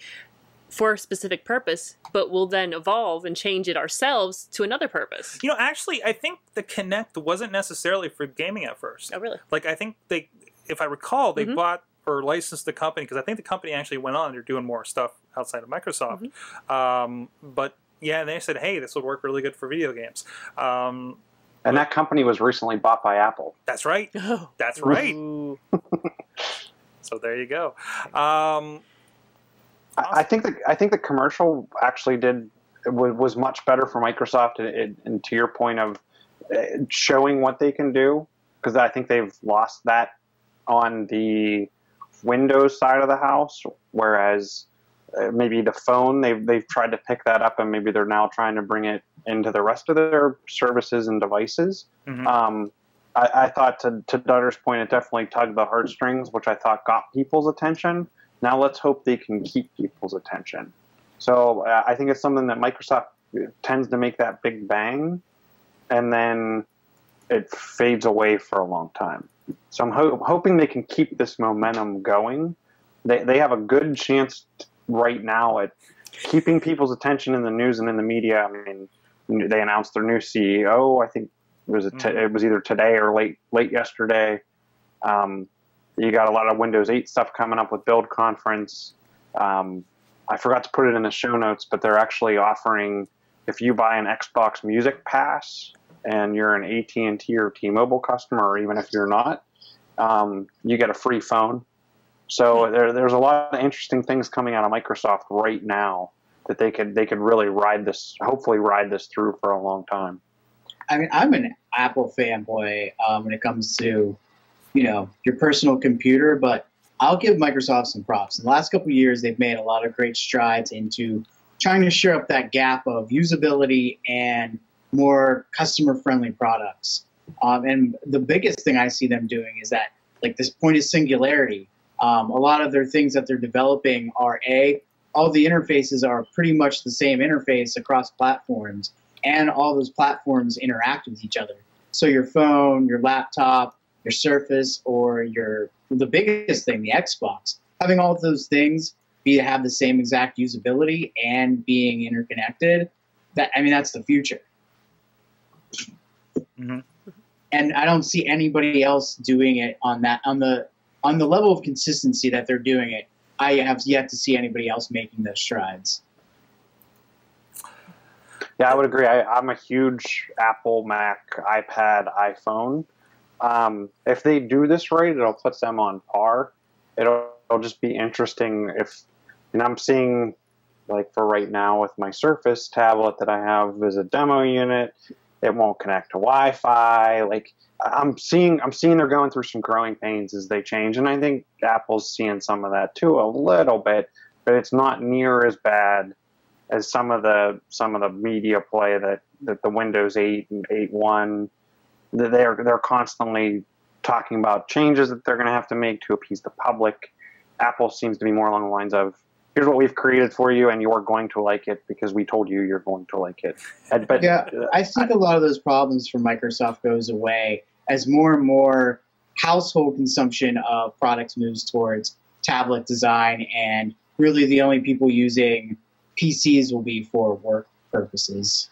for a specific purpose, but we'll then evolve and change it ourselves to another purpose. You know, actually, I think the Kinect wasn't necessarily for gaming at first. Oh, really? Like I think they if I recall, they Mhm. bought or licensed the company because I think the company actually went on. And they're doing more stuff outside of Microsoft. Um, but yeah, they said, hey, this would work really good for video games. Um, And that company was recently bought by Apple. that's right. That's right. So there you go. Um, I, I think the I think the commercial actually did was, was much better for Microsoft, and, and- and to your point of uh, showing what they can do, because I think they've lost that on the Windows side of the house, whereas maybe the phone they've they've tried to pick that up, and maybe they're now trying to bring it into the rest of their services and devices. mhm. Um, I, I thought to, to Dudder's point, it definitely tugged the heartstrings, which I thought got people's attention. Now let's hope they can keep people's attention. So uh, I think it's something that Microsoft tends to make that big bang, and then it fades away for a long time. So I'm ho- hoping they can keep this momentum going. They, they have a good chance right now at keeping people's attention in the news and in the media. I mean, they announced their new CEO. I think it was a t- Mhm. it was either today or late late yesterday. Um, you got a lot of Windows 8 stuff coming up with Build Conference. Um, I forgot to put it in the show notes, but they're actually offering if you buy an Xbox Music Pass and you're an AT&T or T-Mobile customer, or even if you're not, um, you get a free phone. So there, there's a lot of interesting things coming out of Microsoft right now that they could they could really ride this, hopefully ride this through for a long time. I mean, I'm an Apple fanboy um, when it comes to, you know, your personal computer, but I'll give Microsoft some props. In the last couple years, they've made a lot of great strides into trying to shore up that gap of usability and more customer-friendly products. Um, and the biggest thing I see them doing is that, like this point of singularity. Um, a lot of their things that they're developing are a all the interfaces are pretty much the same interface across platforms and all those platforms interact with each other. So your phone, your laptop, your Surface, or your the biggest thing, the Xbox, having all of those things be have the same exact usability and being interconnected. That I mean, that's the future. Mhm. And I don't see anybody else doing it on that on the on the level of consistency that they're doing it. I have yet to see anybody else making those strides. Yeah, I would agree. I, I'm a huge Apple, Mac, iPad, iPhone. Um, if they do this right, it'll put them on par. It'll, it'll just be interesting if, and I'm seeing, like for right now with my Surface tablet that I have as a demo unit, it won't connect to Wi-Fi. Like I'm seeing, I'm seeing they're going through some growing pains as they change, and I think Apple's seeing some of that too, a little bit, but it's not near as bad as some of the some of the media play that, that the Windows 8 and 8.1 that they're they're constantly talking about changes that they're going to have to make to appease the public. Apple seems to be more along the lines of here's what we've created for you and you're going to like it because we told you you're going to like it. And- But Yeah, I think a lot of those problems for Microsoft goes away as more and more household consumption of products moves towards tablet design, and really the only people using PCs will be for work purposes.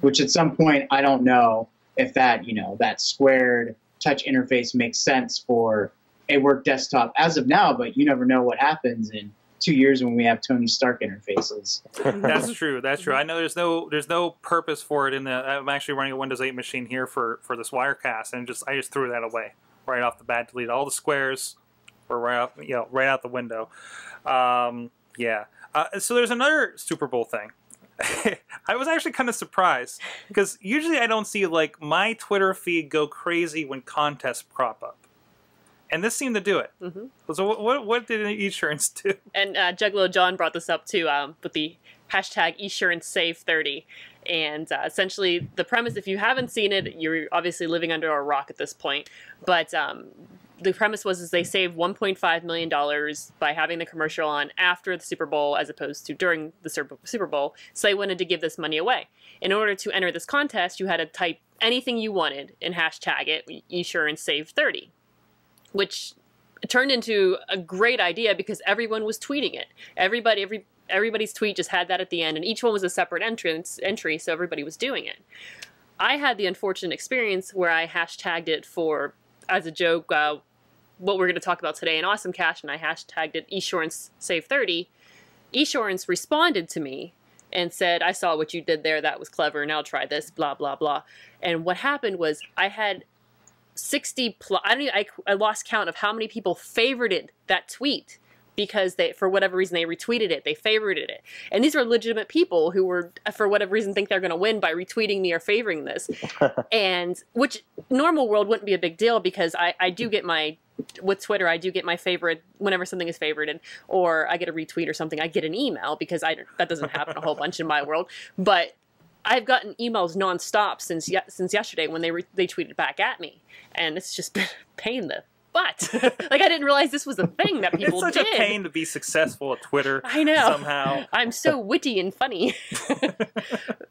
Which at some point, I don't know if that you know that squared touch interface makes sense for a work desktop as of now, but you never know what happens in two years when we have Tony Stark interfaces. That's true. That's true. I know there's no there's no purpose for it in the. I'm actually running a Windows 8 machine here for for this Wirecast, and just I just threw that away right off the bat. Deleted all the squares, were right out you know right out the window. Um, yeah. Uh, so there's another Super Bowl thing. I was actually kind of surprised because usually I don't see like my Twitter feed go crazy when contests crop up, and this seemed to do it. hmm So what what, what did Esurance do? And uh, Juggalo John brought this up too um, with the hashtag Esurance Save 30. And uh, essentially, the premise, if you haven't seen it, you're obviously living under a rock at this point. But um, the premise was is they saved 1.5 million dollars by having the commercial on after the Super Bowl as opposed to during the Super Bowl. So they wanted to give this money away. In order to enter this contest, you had to type anything you wanted and hashtag it Esurance Save 30, which turned into a great idea because everyone was tweeting it. Everybody, every everybody's tweet just had that at the end, and each one was a separate entrance entry, so everybody was doing it. I had the unfortunate experience where I hashtagged it for as a joke. Uh, what we're going to talk about today. And AwesomeCast and I hashtagged it Esurance Save 30. Esurance responded to me and said, I saw what you did there. That was clever. Now try this, blah, blah, blah. And what happened was I had 60 plus, I, don't even, I, I lost count of how many people favorited that tweet because they, for whatever reason, they retweeted it, they favorited it. And these are legitimate people who were, for whatever reason, think they're going to win by retweeting me or favoring this. and which normal world wouldn't be a big deal because I, I do get my with Twitter, I do get my favorite whenever something is favorited, or I get a retweet or something. I get an email because I that doesn't happen a whole bunch in my world. But I've gotten emails nonstop since ye- since yesterday when they they tweeted back at me, and it's just been a pain the butt. like I didn't realize this was a thing that people it's such did. a pain to be successful at Twitter. I know. somehow. I'm so witty and funny.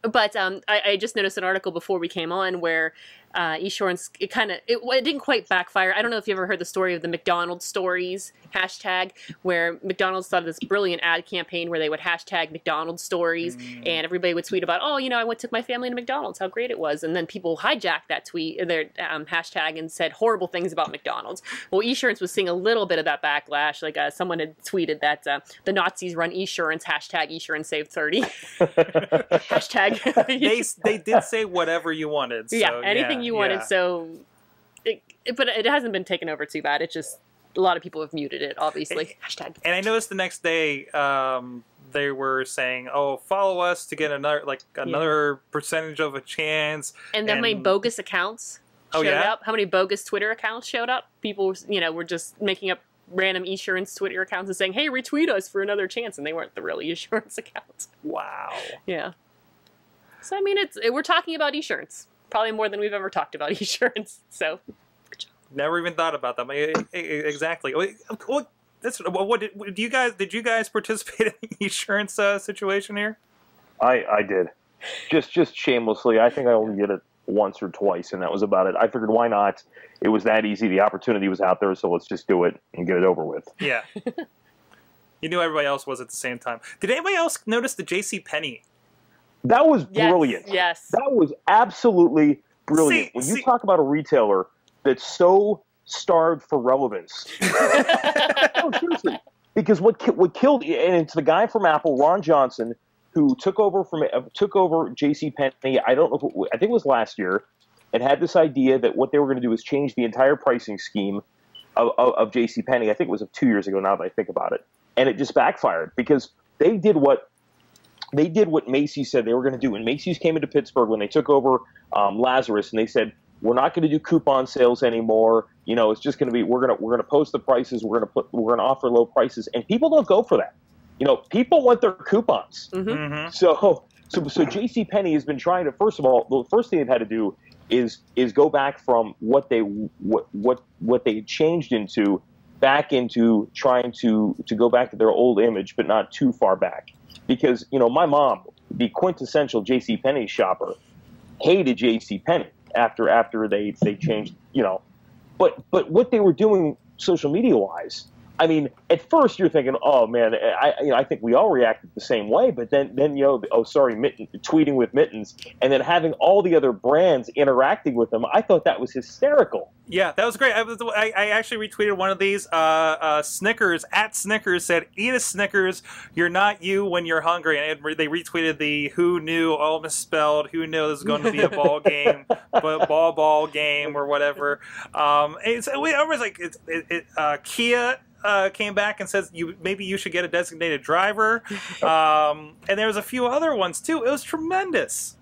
but um, I, I just noticed an article before we came on where uh, Esurance, it kind of, it, it didn't quite backfire. I don't know if you ever heard the story of the McDonald's stories hashtag, where McDonald's thought of this brilliant ad campaign where they would hashtag McDonald's stories and everybody would tweet about, oh, you know, I went took my family to McDonald's, how great it was. And then people hijacked that tweet, their um, hashtag, and said horrible things about McDonald's. Well, Esurance was seeing a little bit of that backlash. Like uh, someone had tweeted that uh, the Nazis run Esurance, hashtag Esurance saved 30. hashtag. they they did say whatever you wanted. So, yeah, anything yeah, you wanted. yeah. So, it, it- but it hasn't been taken over too bad. It just a lot of people have muted it. Obviously, hashtag. And I noticed the next day um, they were saying, "Oh, follow us to get another like another percentage of a chance." And then how many bogus accounts Oh, showed yeah? up? How many bogus Twitter accounts showed up? People, you know, were just making up random Esurance Twitter accounts and saying, "Hey, retweet us for another chance," and they weren't the real Esurance accounts. Wow. Yeah. So I mean, it's we're talking about Esurance probably more than we've ever talked about insurance. So Never even thought about that. Exactly. What, what, that's, what, what did, do you guys did you guys participate in the Esurance uh, situation here? I I did, just just shamelessly. I think I only did it once or twice, and that was about it. I figured why not? It was that easy. The opportunity was out there, so let's just do it and get it over with. Yeah. you knew everybody else was at the same time. Did anybody else notice the J.C. Penney? That was brilliant. Yes. That was absolutely brilliant. See- when see- you talk about a retailer that's so starved for relevance, no, seriously, because what ki- what killed and it's the guy from Apple, Ron Johnson, who took over from uh, took over J.C. Penney. I don't know. If it, I think it was last year, and had this idea that what they were going to do is change the entire pricing scheme of, of, of J.C. Penney. I think it was two years ago now that I think about it, and it just backfired because they did what they did what Macy's said they were going to do. And Macy's came into Pittsburgh when they took over um, Lazarus, and they said, "We're not going to do coupon sales anymore. You know, it's just going to be we're going to we're going to post the prices. We're going to put we're going to offer low prices." And people don't go for that. You know, people want their coupons. hmm Mm-hmm. So, so, so J.C. Penney has been trying to. First of all, the first thing they've had to do is is go back from what they what what what they changed into back into trying to to go back to their old image, but not too far back. Because you know, my mom, the quintessential J.C. Penney shopper, hated J.C. Penney after after they they changed. You know, but but what they were doing social media wise I mean, at first you're thinking, "Oh man, I you know I think we all reacted the same way." But then then you know, oh sorry, mitten, tweeting with mittens, and then having all the other brands interacting with them, I thought that was hysterical. Yeah, that was great. I, was, I, I actually retweeted one of these. Uh, uh, Snickers at Snickers said, "Eat a Snickers. You're not you when you're hungry." And it, they retweeted the "Who knew?" all misspelled. Who knew this was going to be a ball game, but ball ball game or whatever. Um, it's, we, I was like, it's, it, it, uh, Kia. Uh, came back and says you maybe you should get a designated driver, um, and there was a few other ones too. It was tremendous.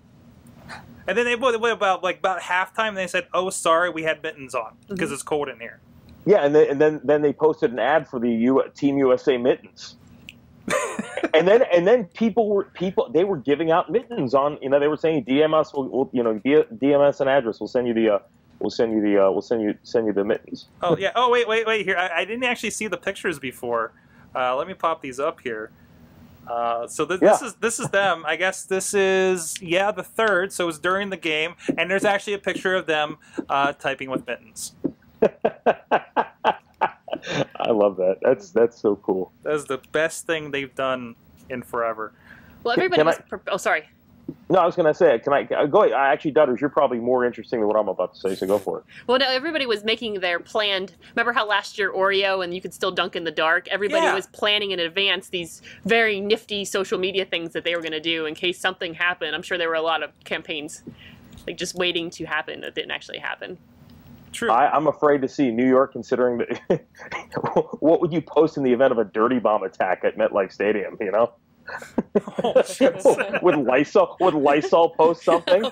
And then they what, what about like about halftime they said, "Oh, sorry, we had mittens on because it's cold in here." Yeah, and then and then, then they posted an ad for the U, Team USA mittens. and then and then people were people they were giving out mittens on you know they were saying DMS will, will you know D- DMS and address will send you the uh, we'll send you the uh, we'll send you send you the mittens. Oh yeah. Oh wait, wait, wait. Here, I, I didn't actually see the pictures before. Uh, let me pop these up here. Uh, so th- this is this is them. I guess this is yeah the third. So it was during the game, and there's actually a picture of them uh, typing with mittens. I love that. That's that's so cool. That is the best thing they've done in forever. Well, everybody Can was. I- Pre- oh, sorry. No, I was going to say, can I uh, go? I actually, Dudders, you're probably more interesting than what I'm about to say, so go for it. Well, no, everybody was making their planned. Remember how last year Oreo and you could still dunk in the dark? Everybody Yeah. was planning in advance these very nifty social media things that they were going to do in case something happened. I'm sure there were a lot of campaigns like just waiting to happen that didn't actually happen. True. I, I'm afraid to see New York considering that. what would you post in the event of a dirty bomb attack at MetLife Stadium? You know, Oh, would Lysol would Lysol post something?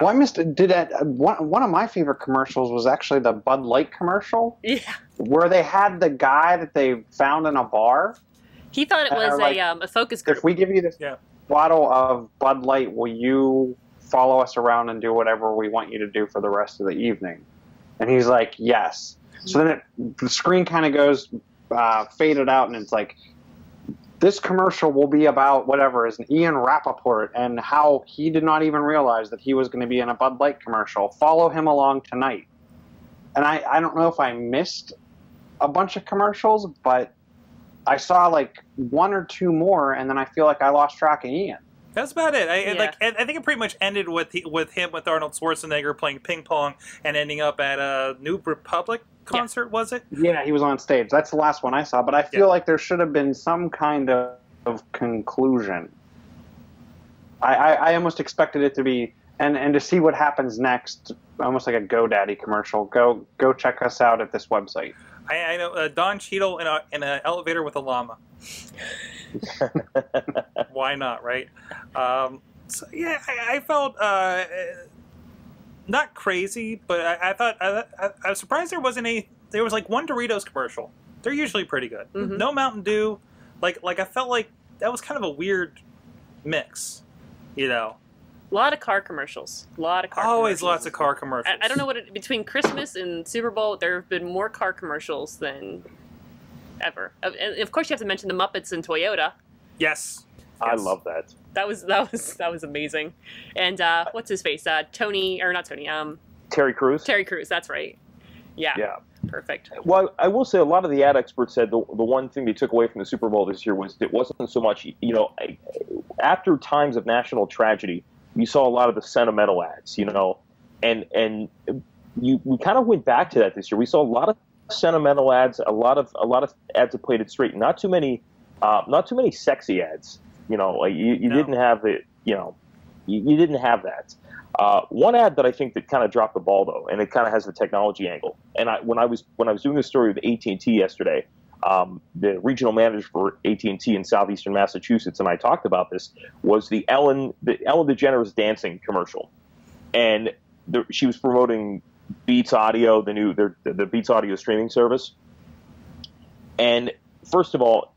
Well, I missed. Did that, uh, one one of my favorite commercials was actually the Bud Light commercial Yeah, where they had the guy that they found in a bar. he thought it was like, a um, a focus group. If we give you this Yeah. bottle of Bud Light, will you follow us around and do whatever we want you to do for the rest of the evening? And he's like, yes. So then it, the screen kind of goes uh, faded out, and it's like, this commercial will be about whatever is an Ian Rappaport and how he did not even realize that he was going to be in a Bud Light commercial. Follow him along tonight. And I, I don't know if I missed a bunch of commercials, but I saw like one or two more, and then I feel like I lost track of Ian. That's about it. I Yeah. like. I I think it pretty much ended with the, with him with Arnold Schwarzenegger playing ping pong and ending up at a OneRepublic concert. Was it? Yeah, he was on stage. That's the last one I saw, but I feel Yeah. like there should have been some kind of, of conclusion. I, I, I almost expected it to be, and, and to see what happens next, almost like a GoDaddy commercial. Go go check us out at this website. I, I know uh, Don Cheadle in a in an elevator with a llama. Why not, right? Um, so yeah, I, I felt uh, not crazy, but I, I thought I, I, I was surprised there wasn't any. There was like one Doritos commercial. They're usually pretty good. Mhm. No Mountain Dew. Like like I felt like that was kind of a weird mix. You know, A lot of car commercials. A lot of car. always lots of car commercials. I, I don't know what it, between Christmas and Super Bowl, there have been more car commercials than ever. Of- And of course, you have to mention the Muppets and Toyota. Yes, I love that. That was that was that was amazing. And uh, what's his face? Uh, Tony or not Tony? Um, Terry Crews. Terry Crews. That's right. Yeah. Yeah. Perfect. Well, I will say a lot of the ad experts said the, the one thing they took away from the Super Bowl this year was it wasn't so much, you know, after times of national tragedy, you saw a lot of the sentimental ads, you know, and and you we kind of went back to that this year. We saw a lot of sentimental ads, a lot of a lot of ads that played it straight. Not too many, uh, not too many sexy ads. You know, like you, you No. didn't have the, you know, you, you didn't have that. Uh, one ad that I think that kind of dropped the ball though, and it kind of has the technology angle. And I, when I was when I was doing the story with AT and T yesterday, um, the regional manager for AT and T in southeastern Massachusetts, and I talked about this was the Ellen the Ellen DeGeneres dancing commercial, and the, she was promoting Beats Audio, the new their, the Beats Audio streaming service. And first of all,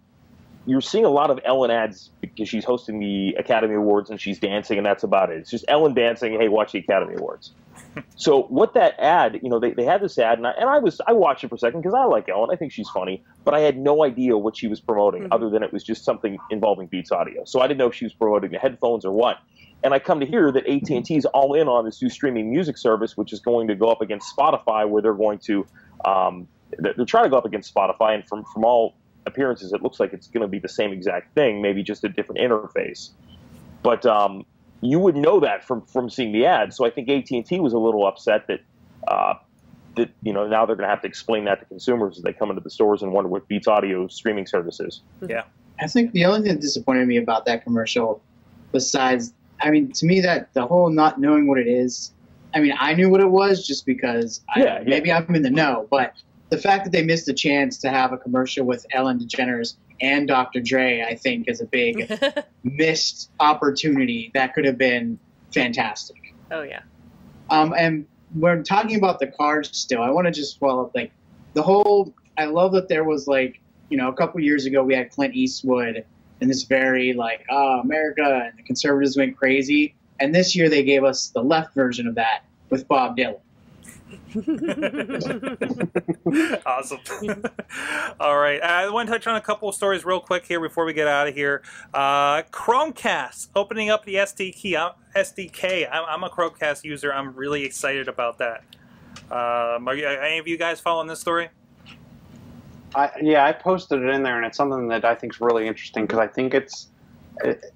you're seeing a lot of Ellen ads because she's hosting the Academy Awards and she's dancing, and that's about it. It's just Ellen dancing. Hey, watch the Academy Awards. so what that ad, you know, they, they had this ad, and I, and I was I watched it for a second because I like Ellen. I think she's funny, but I had no idea what she was promoting Mhm. other than it was just something involving Beats Audio. So I didn't know if she was promoting the headphones or what. And I come to hear that AT and T is all in on this new streaming music service, which is going to go up against Spotify, where they're going to um, they're, they're trying to go up against Spotify, and from from all appearances, it looks like it's going to be the same exact thing, maybe just a different interface. But um, you would know that from from seeing the ad. So I think AT and T was a little upset that uh, that you know now they're going to have to explain that to consumers as they come into the stores and wonder what Beats Audio streaming service is. Yeah, I think the only thing that disappointed me about that commercial, besides, I mean, to me, that the whole not knowing what it is. I mean, I knew what it was just because I, Yeah, yeah. maybe I'm in the know, but the fact that they missed a chance to have a commercial with Ellen DeGeneres and Dr. Dre, I think, is a big missed opportunity that could have been fantastic. oh yeah. Um, and when talking about the cars still, I want to just follow up, like the whole. I love that there was like you know a couple years ago we had Clint Eastwood and this very like oh America and the conservatives went crazy, and this year they gave us the left version of that with Bob Dylan. awesome. All right. I want to touch on a couple of stories real quick here before we get out of here. Uh, Chromecast opening up the SDK. I'm, SDK. I'm, I'm a Chromecast user. I'm really excited about that. Um, are, you, are any of you guys following this story? I, yeah, I posted it in there, and it's something that I think is really interesting because I think it's it,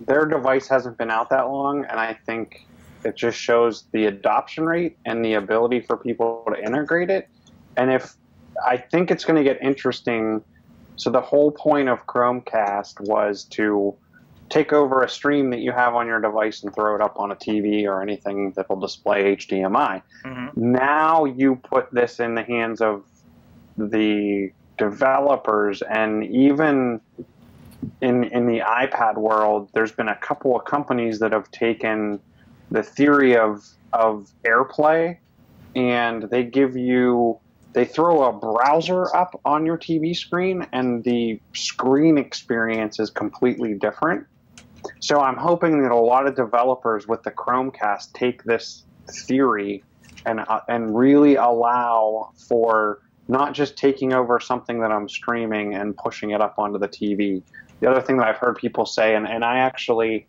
their device hasn't been out that long, and I think it just shows the adoption rate and the ability for people to integrate it. And if I think it's going to get interesting, so the whole point of Chromecast was to take over a stream that you have on your device and throw it up on a TV or anything that will display HDMI. Mhm. Now you put this in the hands of the developers and even in in the iPad world, there's been a couple of companies that have taken the theory of of AirPlay and they give you they throw a browser up on your TV screen and the screen experience is completely different. So I'm hoping that a lot of developers with the Chromecast take this theory and uh, and really allow for not just taking over something that I'm streaming and pushing it up onto the TV. The other thing that I've heard people say, and, and I actually,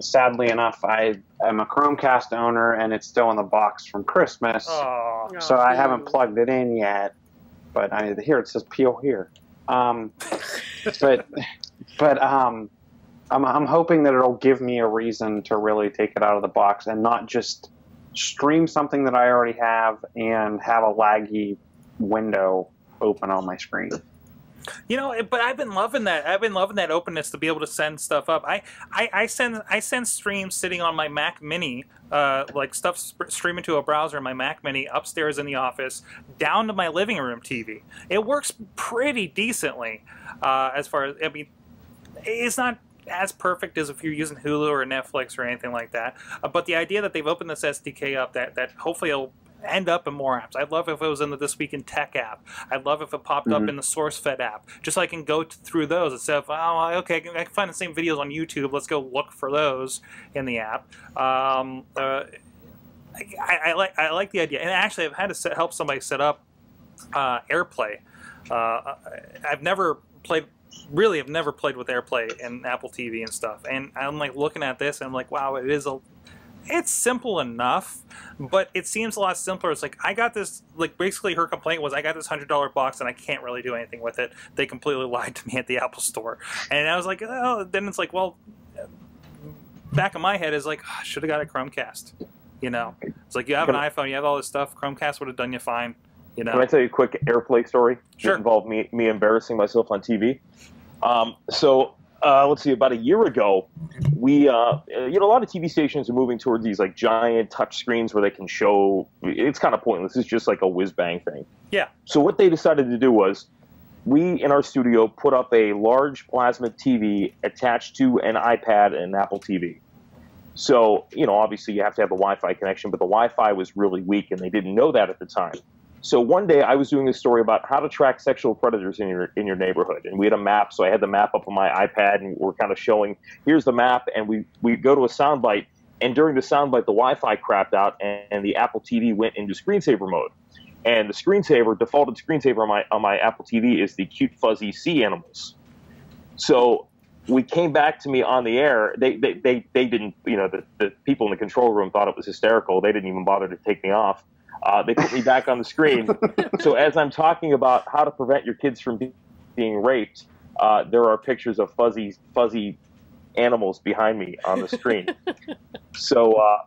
sadly enough, I am a Chromecast owner and it's still in the box from Christmas. Oh, So I haven't plugged it in yet, but I here it says peel here. Um, but but um, I'm I'm hoping that it'll give me a reason to really take it out of the box and not just stream something that I already have and have a laggy window open on my screen. You know, but I've been loving that. I've been loving that openness to be able to send stuff up. I, I, I send I send streams sitting on my Mac Mini, uh, like stuff streaming to a browser in my Mac Mini upstairs in the office, down to my living room TV. It works pretty decently, uh, as far as I mean, it's not as perfect as if you're using Hulu or Netflix or anything like that. Uh, but the idea that they've opened this SDK up, that that hopefully it'll end up in more apps. I'd love if it was in the This Week in Tech app. I'd love if it popped up Mhm. in the SourceFed app, just so I can go t- through those instead of oh okay I can I can find the same videos on YouTube. Let's go look for those in the app. Um, uh, I, I like I like the idea, and actually I've had to set, help somebody set up uh, AirPlay. Uh, I've never played. Really, I've never played with AirPlay and Apple TV and stuff. And I'm like looking at this, and I'm like, wow, it is a it's simple enough, but it seems a lot simpler. It's like I got this. Like basically, her complaint was I got this hundred dollar box and I can't really do anything with it. They completely lied to me at the Apple Store, and I was like, oh. Then it's like, well, back of my head is like, oh, should have got a Chromecast. You know, it's like you have an iPhone, you have all this stuff. Chromecast would have done you fine. You know, Can I tell you a quick AirPlay story Sure. that involved me me embarrassing myself on TV? Um, so uh, let's see, about a year ago, we uh, you know a lot of TV stations are moving towards these like giant touch screens where they can show. It's kind of pointless. It's just like a whiz bang thing. Yeah. So what they decided to do was. We in our studio put up a large plasma TV attached to an iPad and an Apple TV. So, you know, obviously you have to have a Wi-Fi connection, but the Wi-Fi was really weak, and they didn't know that at the time. So one day I was doing a story about how to track sexual predators in your in your neighborhood, and we had a map. So I had the map up on my iPad, and we're kind of showing here's the map, and we we go to a soundbite, and during the soundbite the Wi-Fi crapped out, and, and the Apple TV went into screensaver mode, and the screensaver defaulted screensaver on my on my Apple TV is the cute fuzzy sea animals. So we came back to me on the air. They, they, they, they didn't, you know, the, the people in the control room thought it was hysterical. They didn't even bother to take me off. Uh, they put me back on the screen. so as I'm talking about how to prevent your kids from be- being raped, uh, there are pictures of fuzzy, fuzzy animals behind me on the screen. so uh,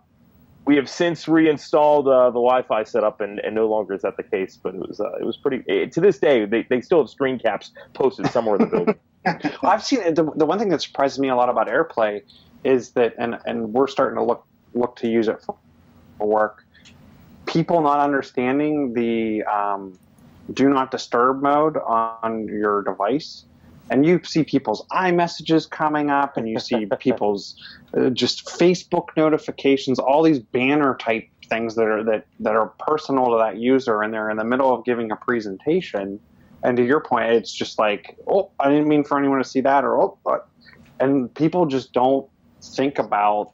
we have since reinstalled uh, the Wi-Fi setup, and, and no longer is that the case. But it was uh, it was pretty. eh, to this day, they, they still have screen caps posted somewhere in the building. I've seen. The, the one thing that surprises me a lot about AirPlay is that, and and we're starting to look look to use it for for work. People not understanding the um, do not disturb mode on your device, and you see people's iMessages coming up, and you see people's uh, just Facebook notifications, all these banner type things that are that that are personal to that user, and they're in the middle of giving a presentation. And to your point, it's just like, oh, I didn't mean for anyone to see that, or oh, but, and people just don't think about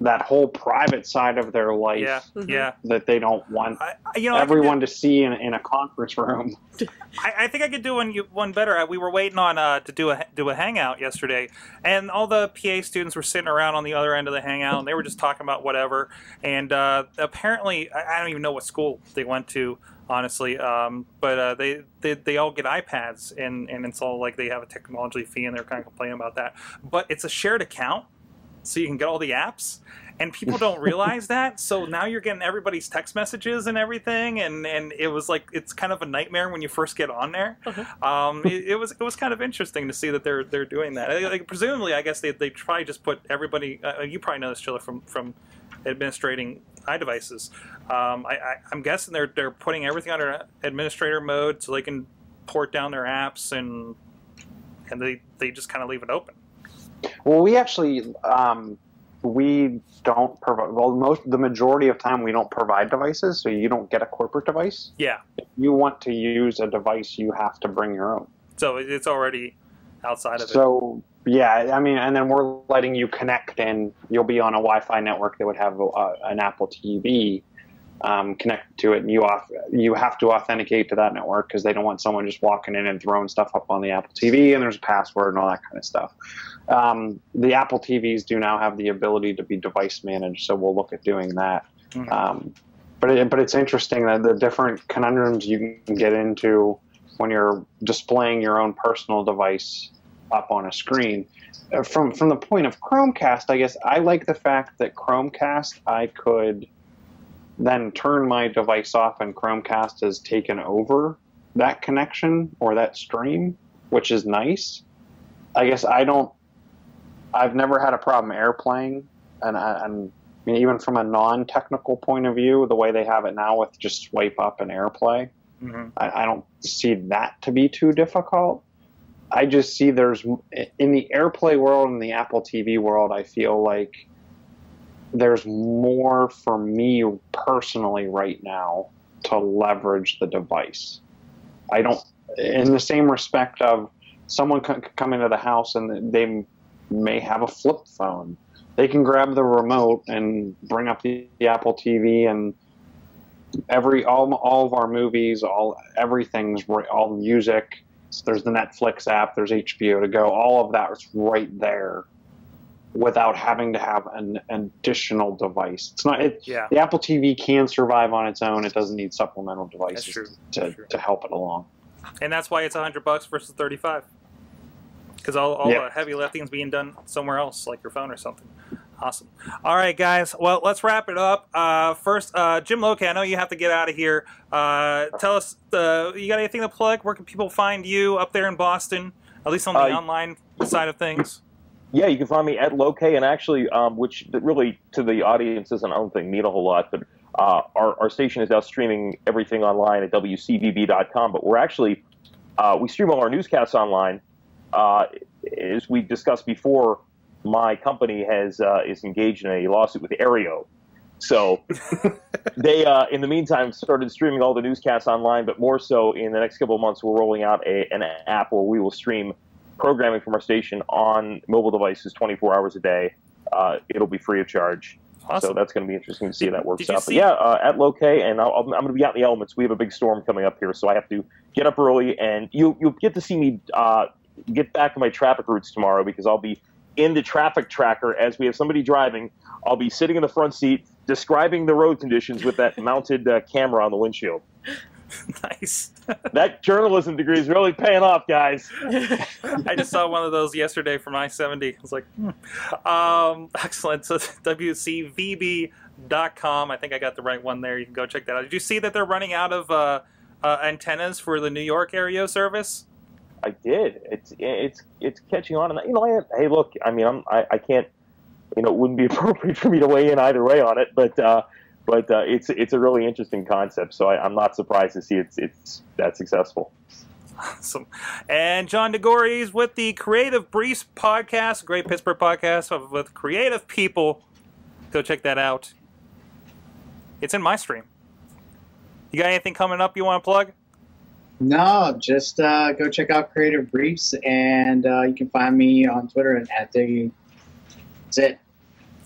that whole private side of their life Yeah, Mhm. yeah. that they don't want I, I- you know, I do- everyone to see in, in a conference room. I, I think I could do one one better. We were waiting on uh, to do a do a hangout yesterday, and all the PA students were sitting around on the other end of the hangout, and they were just talking about whatever. And uh, apparently, I, I don't even know what school they went to, honestly. Um, but uh, they, they they all get iPads, and and it's all like they have a technology fee, and they're kind of complaining about that. But it's a shared account, so you can get all the apps. And people don't realize that, so now you're getting everybody's text messages and everything, and, and it was like it's kind of a nightmare when you first get on there. Um, it, it was it was kind of interesting to see that they're they're doing that. Uh, Like, presumably, I guess they they probably just put everybody. Uh, you probably know this, Chilla, from from administrating iDevices. Um, I, I, I'm guessing they're they're putting everything under administrator mode so they can port down their apps and and they they just kind of leave it open. Well, we actually um, we don't provide. Well, most the majority of time we don't provide devices, so you don't get a corporate device. Yeah, If you want to use a device, you have to bring your own. so it's already outside of it. So yeah, I mean, and then we're letting you connect, and you'll be on a Wi-Fi network that would have uh, an Apple TV um, connected to it, and you off you have to authenticate to that network because they don't want someone just walking in and throwing stuff up on the Apple TV, and there's a password and all that kind of stuff. Um, the Apple TVs do now have the ability to be device managed, so we'll look at doing that. Mhm. Um, but it, but it's interesting that the different conundrums you can get into when you're displaying your own personal device up on a screen. Uh, From from the point of Chromecast, I guess I like the fact that Chromecast I could then turn my device off and Chromecast has taken over that connection or that stream, which is nice. I guess I don't. I've never had a problem airplaying, and I, and I mean, even from a non-technical point of view, the way they have it now with just swipe up and AirPlay, Mhm. I, I don't see that to be too difficult. I just see there's in the AirPlay world and the Apple TV world, I feel like there's more for me personally right now to leverage the device. I don't, in the same respect of someone could come into the house and they may have a flip phone. They can grab the remote and bring up the, the Apple TV and every all all of our movies, all everything's all music. There's the Netflix app. There's HBO to go. All of that is right there, without having to have an, an additional device. It's not. It, Yeah. The Apple TV can survive on its own. It doesn't need supplemental devices to to help it along. and that's why it's hundred bucks versus thirty five. Because all, all Yeah. the heavy lifting's being done somewhere else, like your phone or something. Awesome. All right, guys. Well, let's wrap it up. Uh, first, uh, Jim Lokay, I know you have to get out of here. Uh, tell us, uh, you got anything to plug? Where can people find you up there in Boston? At least on the Uh, online side of things. Yeah, you can find me at Lokay, and actually, um, which really to the audience doesn't, I don't think, mean a whole lot, but uh, our, our station is now streaming everything online at WCVB.com, but we're actually, uh, we stream all our newscasts online. Uh, as we discussed before, my company has uh, is engaged in a lawsuit with Aereo. So they, uh, in the meantime, started streaming all the newscasts online, but more so in the next couple of months, we're rolling out a, an app where we will stream programming from our station on mobile devices 24 hours a day. Uh, it'll be free of charge. So that's going to be interesting to see how that works out. But yeah, uh, at Lokay, and I'll, I'm going to be out in the elements. We have a big storm coming up here, so I have to get up early, and you, you'll get to see me uh, get back to my traffic routes tomorrow because I'll be in the traffic tracker as we have somebody driving. I'll be sitting in the front seat describing the road conditions with that mounted uh, camera on the windshield. nice. That journalism degree is really paying off, guys. I just saw one of those yesterday from I 70. I was like, hmm. um, excellent. So, WCVB.com. I think I got the right one there. You can go check that out. Did you see that they're running out of uh, uh, antennas for the New York area service? I did. It's it's it's catching on, and you know, I, hey, look, I mean, I'm I, I can't, you know, it wouldn't be appropriate for me to weigh in either way on it, but uh, but uh, it's it's a really interesting concept. So I, I'm not surprised to see it's it's that successful. Awesome. And John DeGore's with the Creative Briefs podcast, great Pittsburgh podcast with creative people. Go check that out. It's in my stream. You got anything coming up you want to plug? No, just uh, go check out Creative Briefs, and uh, you can find me on Twitter at, at the. That's it.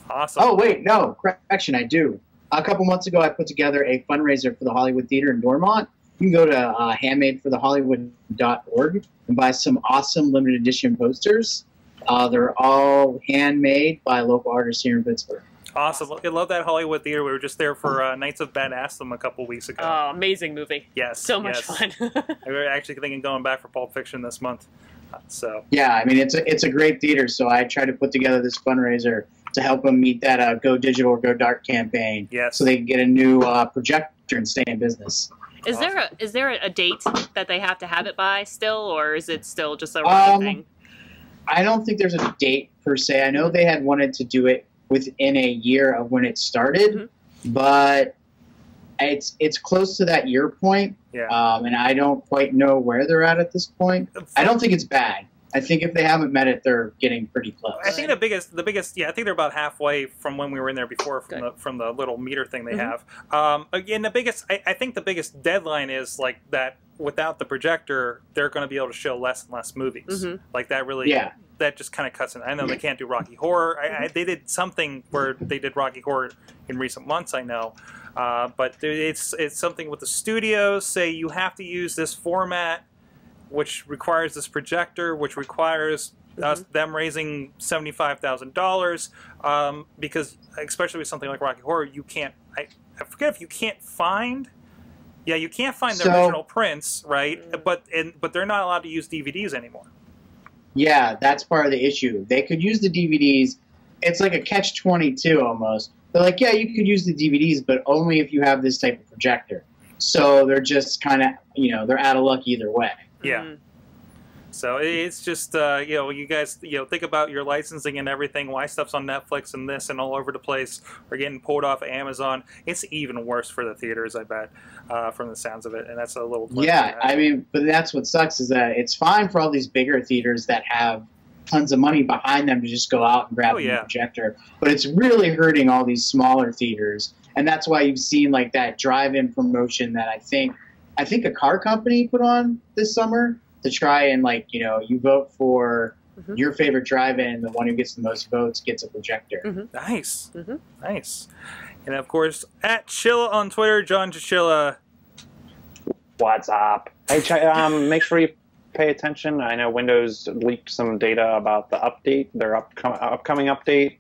Awesome. Oh wait, no, correction, I do. A couple months ago, I put together a fundraiser for the Hollywood Theater in Dormont. You can go to uh, handmadeforthehollywood.org and buy some awesome limited edition posters. Uh, they're all handmade by local artists here in Pittsburgh. Awesome. I love that Hollywood Theater. We were just there for uh, Knights of Badassdom a couple weeks ago. Oh, amazing movie. yes. So much yes. fun. We were actually thinking going back for Pulp Fiction this month. So, Yeah, I mean it's a it's a great theater. So I tried to put together this fundraiser to help them meet that uh, Go Digital or Go Dark campaign, yes. so they can get a new uh, projector and stay in business. is there a is there a date that they have to have it by still, or is it still just a running Um, thing? I don't think there's a date per se. I know they had wanted to do it within a year of when it started, Mhm. but it's it's close to that year point, yeah. um, and I don't quite know where they're at at this point. I don't think it's bad. I think if they haven't met it, they're getting pretty close. I think the biggest, the biggest, yeah, I think they're about halfway from when we were in there before, from Good. the from the little meter thing they Mhm. have. Um, again, the biggest, I, I think the biggest deadline is like that. Without the projector, they're going to be able to show less and less movies. Mhm. Like that really, Yeah. That just kind of cuts in. I know they can't do Rocky Horror. I, I, they did something where they did Rocky Horror in recent months. I know, uh, but it's it's something with the studios say you have to use this format, which requires this projector, which requires us them raising seventy five thousand dollars um, because especially with something like Rocky Horror, you can't. I, I forget if you can't find. Yeah, you can't find the So- original prints, right? Mm. But and but they're not allowed to use DVDs anymore. Yeah, that's part of the issue. They could use the DVDs. It's like a catch twenty two almost. They're like, yeah, you could use the DVDs, but only if you have this type of projector. So they're just kind of, you know, they're out of luck either way. Yeah. Mhm. So it's just uh, you know you guys you know think about your licensing and everything. Why stuff's on Netflix and this and all over the place or getting pulled off of Amazon. It's even worse for the theaters, I bet, uh, from the sounds of it. And that's a little Yeah. I mean, but that's what sucks is that it's fine for all these bigger theaters that have tons of money behind them to just go out and grab Oh, a yeah. projector, but it's really hurting all these smaller theaters, and that's why you've seen like that drive-in promotion that I think I think a car company put on this summer to try and like you know you vote for Mhm. your favorite drive-in, the one who gets the most votes gets a projector. Mhm. nice, Mhm. nice. And of course, at Chilla on Twitter, John Chilla. What's up? Hey, ch- um, make sure you pay attention. I know Windows leaked some data about the update, their upcom- upcoming update.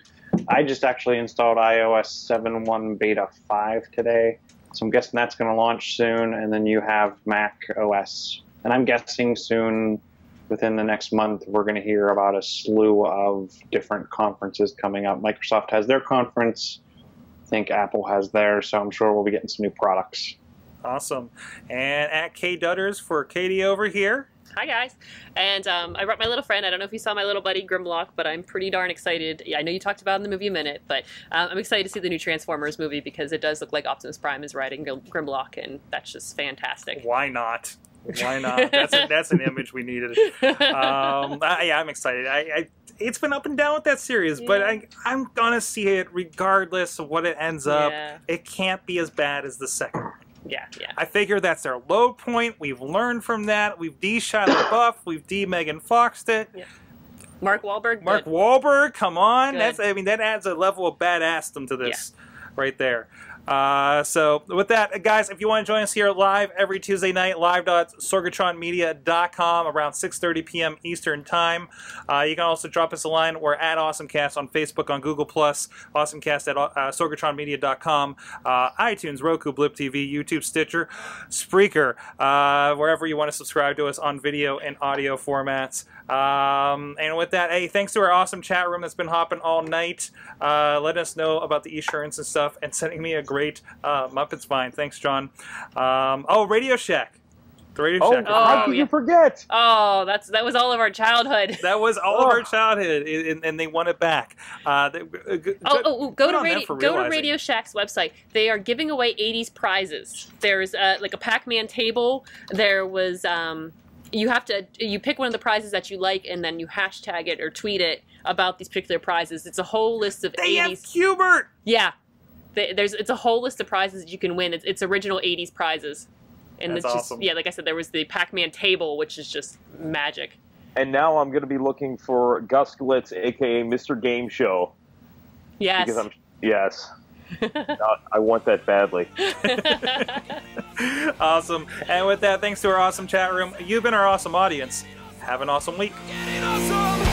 I just actually installed iOS 7.1 Beta 5 today, so I'm guessing that's going to launch soon. And then you have Mac OS, and I'm guessing soon, within the next month, we're going to hear about a slew of different conferences coming up. Microsoft has their conference. I think Apple has theirs, so I'm sure we'll be getting some new products. Awesome. And at K Dudders for Katie over here. Hi guys, and um, I brought my little friend. I don't know if you saw my little buddy Grimlock, but I'm pretty darn excited. Yeah, I know you talked about it in the movie a minute, but um, I'm excited to see the new Transformers movie because it does look like Optimus Prime is riding Grimlock, and that's just fantastic. Why not? Why not? That's a, that's an image we needed. um, I, yeah, I'm excited. I, I it's been up and down with that series, but I, I'm gonna see it regardless of what it ends up. yeah, It can't be as bad as the second. yeah, yeah. I figure that's their low point. We've learned from that. We've de Shia LaBeouf. We've de Megan Foxed it. Mark Wahlberg, Mark good. Wahlberg, come on. Good. That's I mean that adds a level of badassdom to this right there. Uh, so with that, guys, if you want to join us here live every Tuesday night, live.sorgatronmedia.com around 6.30 p.m. Eastern Time. Uh, you can also drop us a line. We're at AwesomeCast on Facebook, on Google+, AwesomeCast at uh, sorgatronmedia.com, uh, iTunes, Roku, Blip TV, YouTube, Stitcher, Spreaker, uh, wherever you want to subscribe to us on video and audio formats. Um, and with that, hey, thanks to our awesome chat room that's been hopping all night, uh, letting us know about the insurance and stuff, and sending me a great uh, Muppets vine. Thanks, John. Um, oh, Radio Shack. The Radio Oh, Shack. Oh, how could yeah. you forget? Oh, that's that was all of our childhood. That was all of our childhood, and, and they won it back. Uh, they, uh, g- Oh, oh, oh, go to radio, for go to. Radio Shack's website. They are giving away '80s prizes. There's uh, like a Pac-Man table. There was um, you have to you pick one of the prizes that you like, and then you hashtag it or tweet it about these particular prizes. It's a whole list of They have '80s. Q*bert. Yeah, They- there's it's a whole list of prizes that you can win. It's, it's original '80s prizes, and That's it's just awesome. yeah, like I said, there was the Pac-Man table, which is just magic. And now I'm going to be looking for Gus Glitz, aka Mr. Game Show. Yes. Because I'm yes. I want that badly. awesome. And with that, thanks to our awesome chat room, you've been our awesome audience. Have an awesome week. Get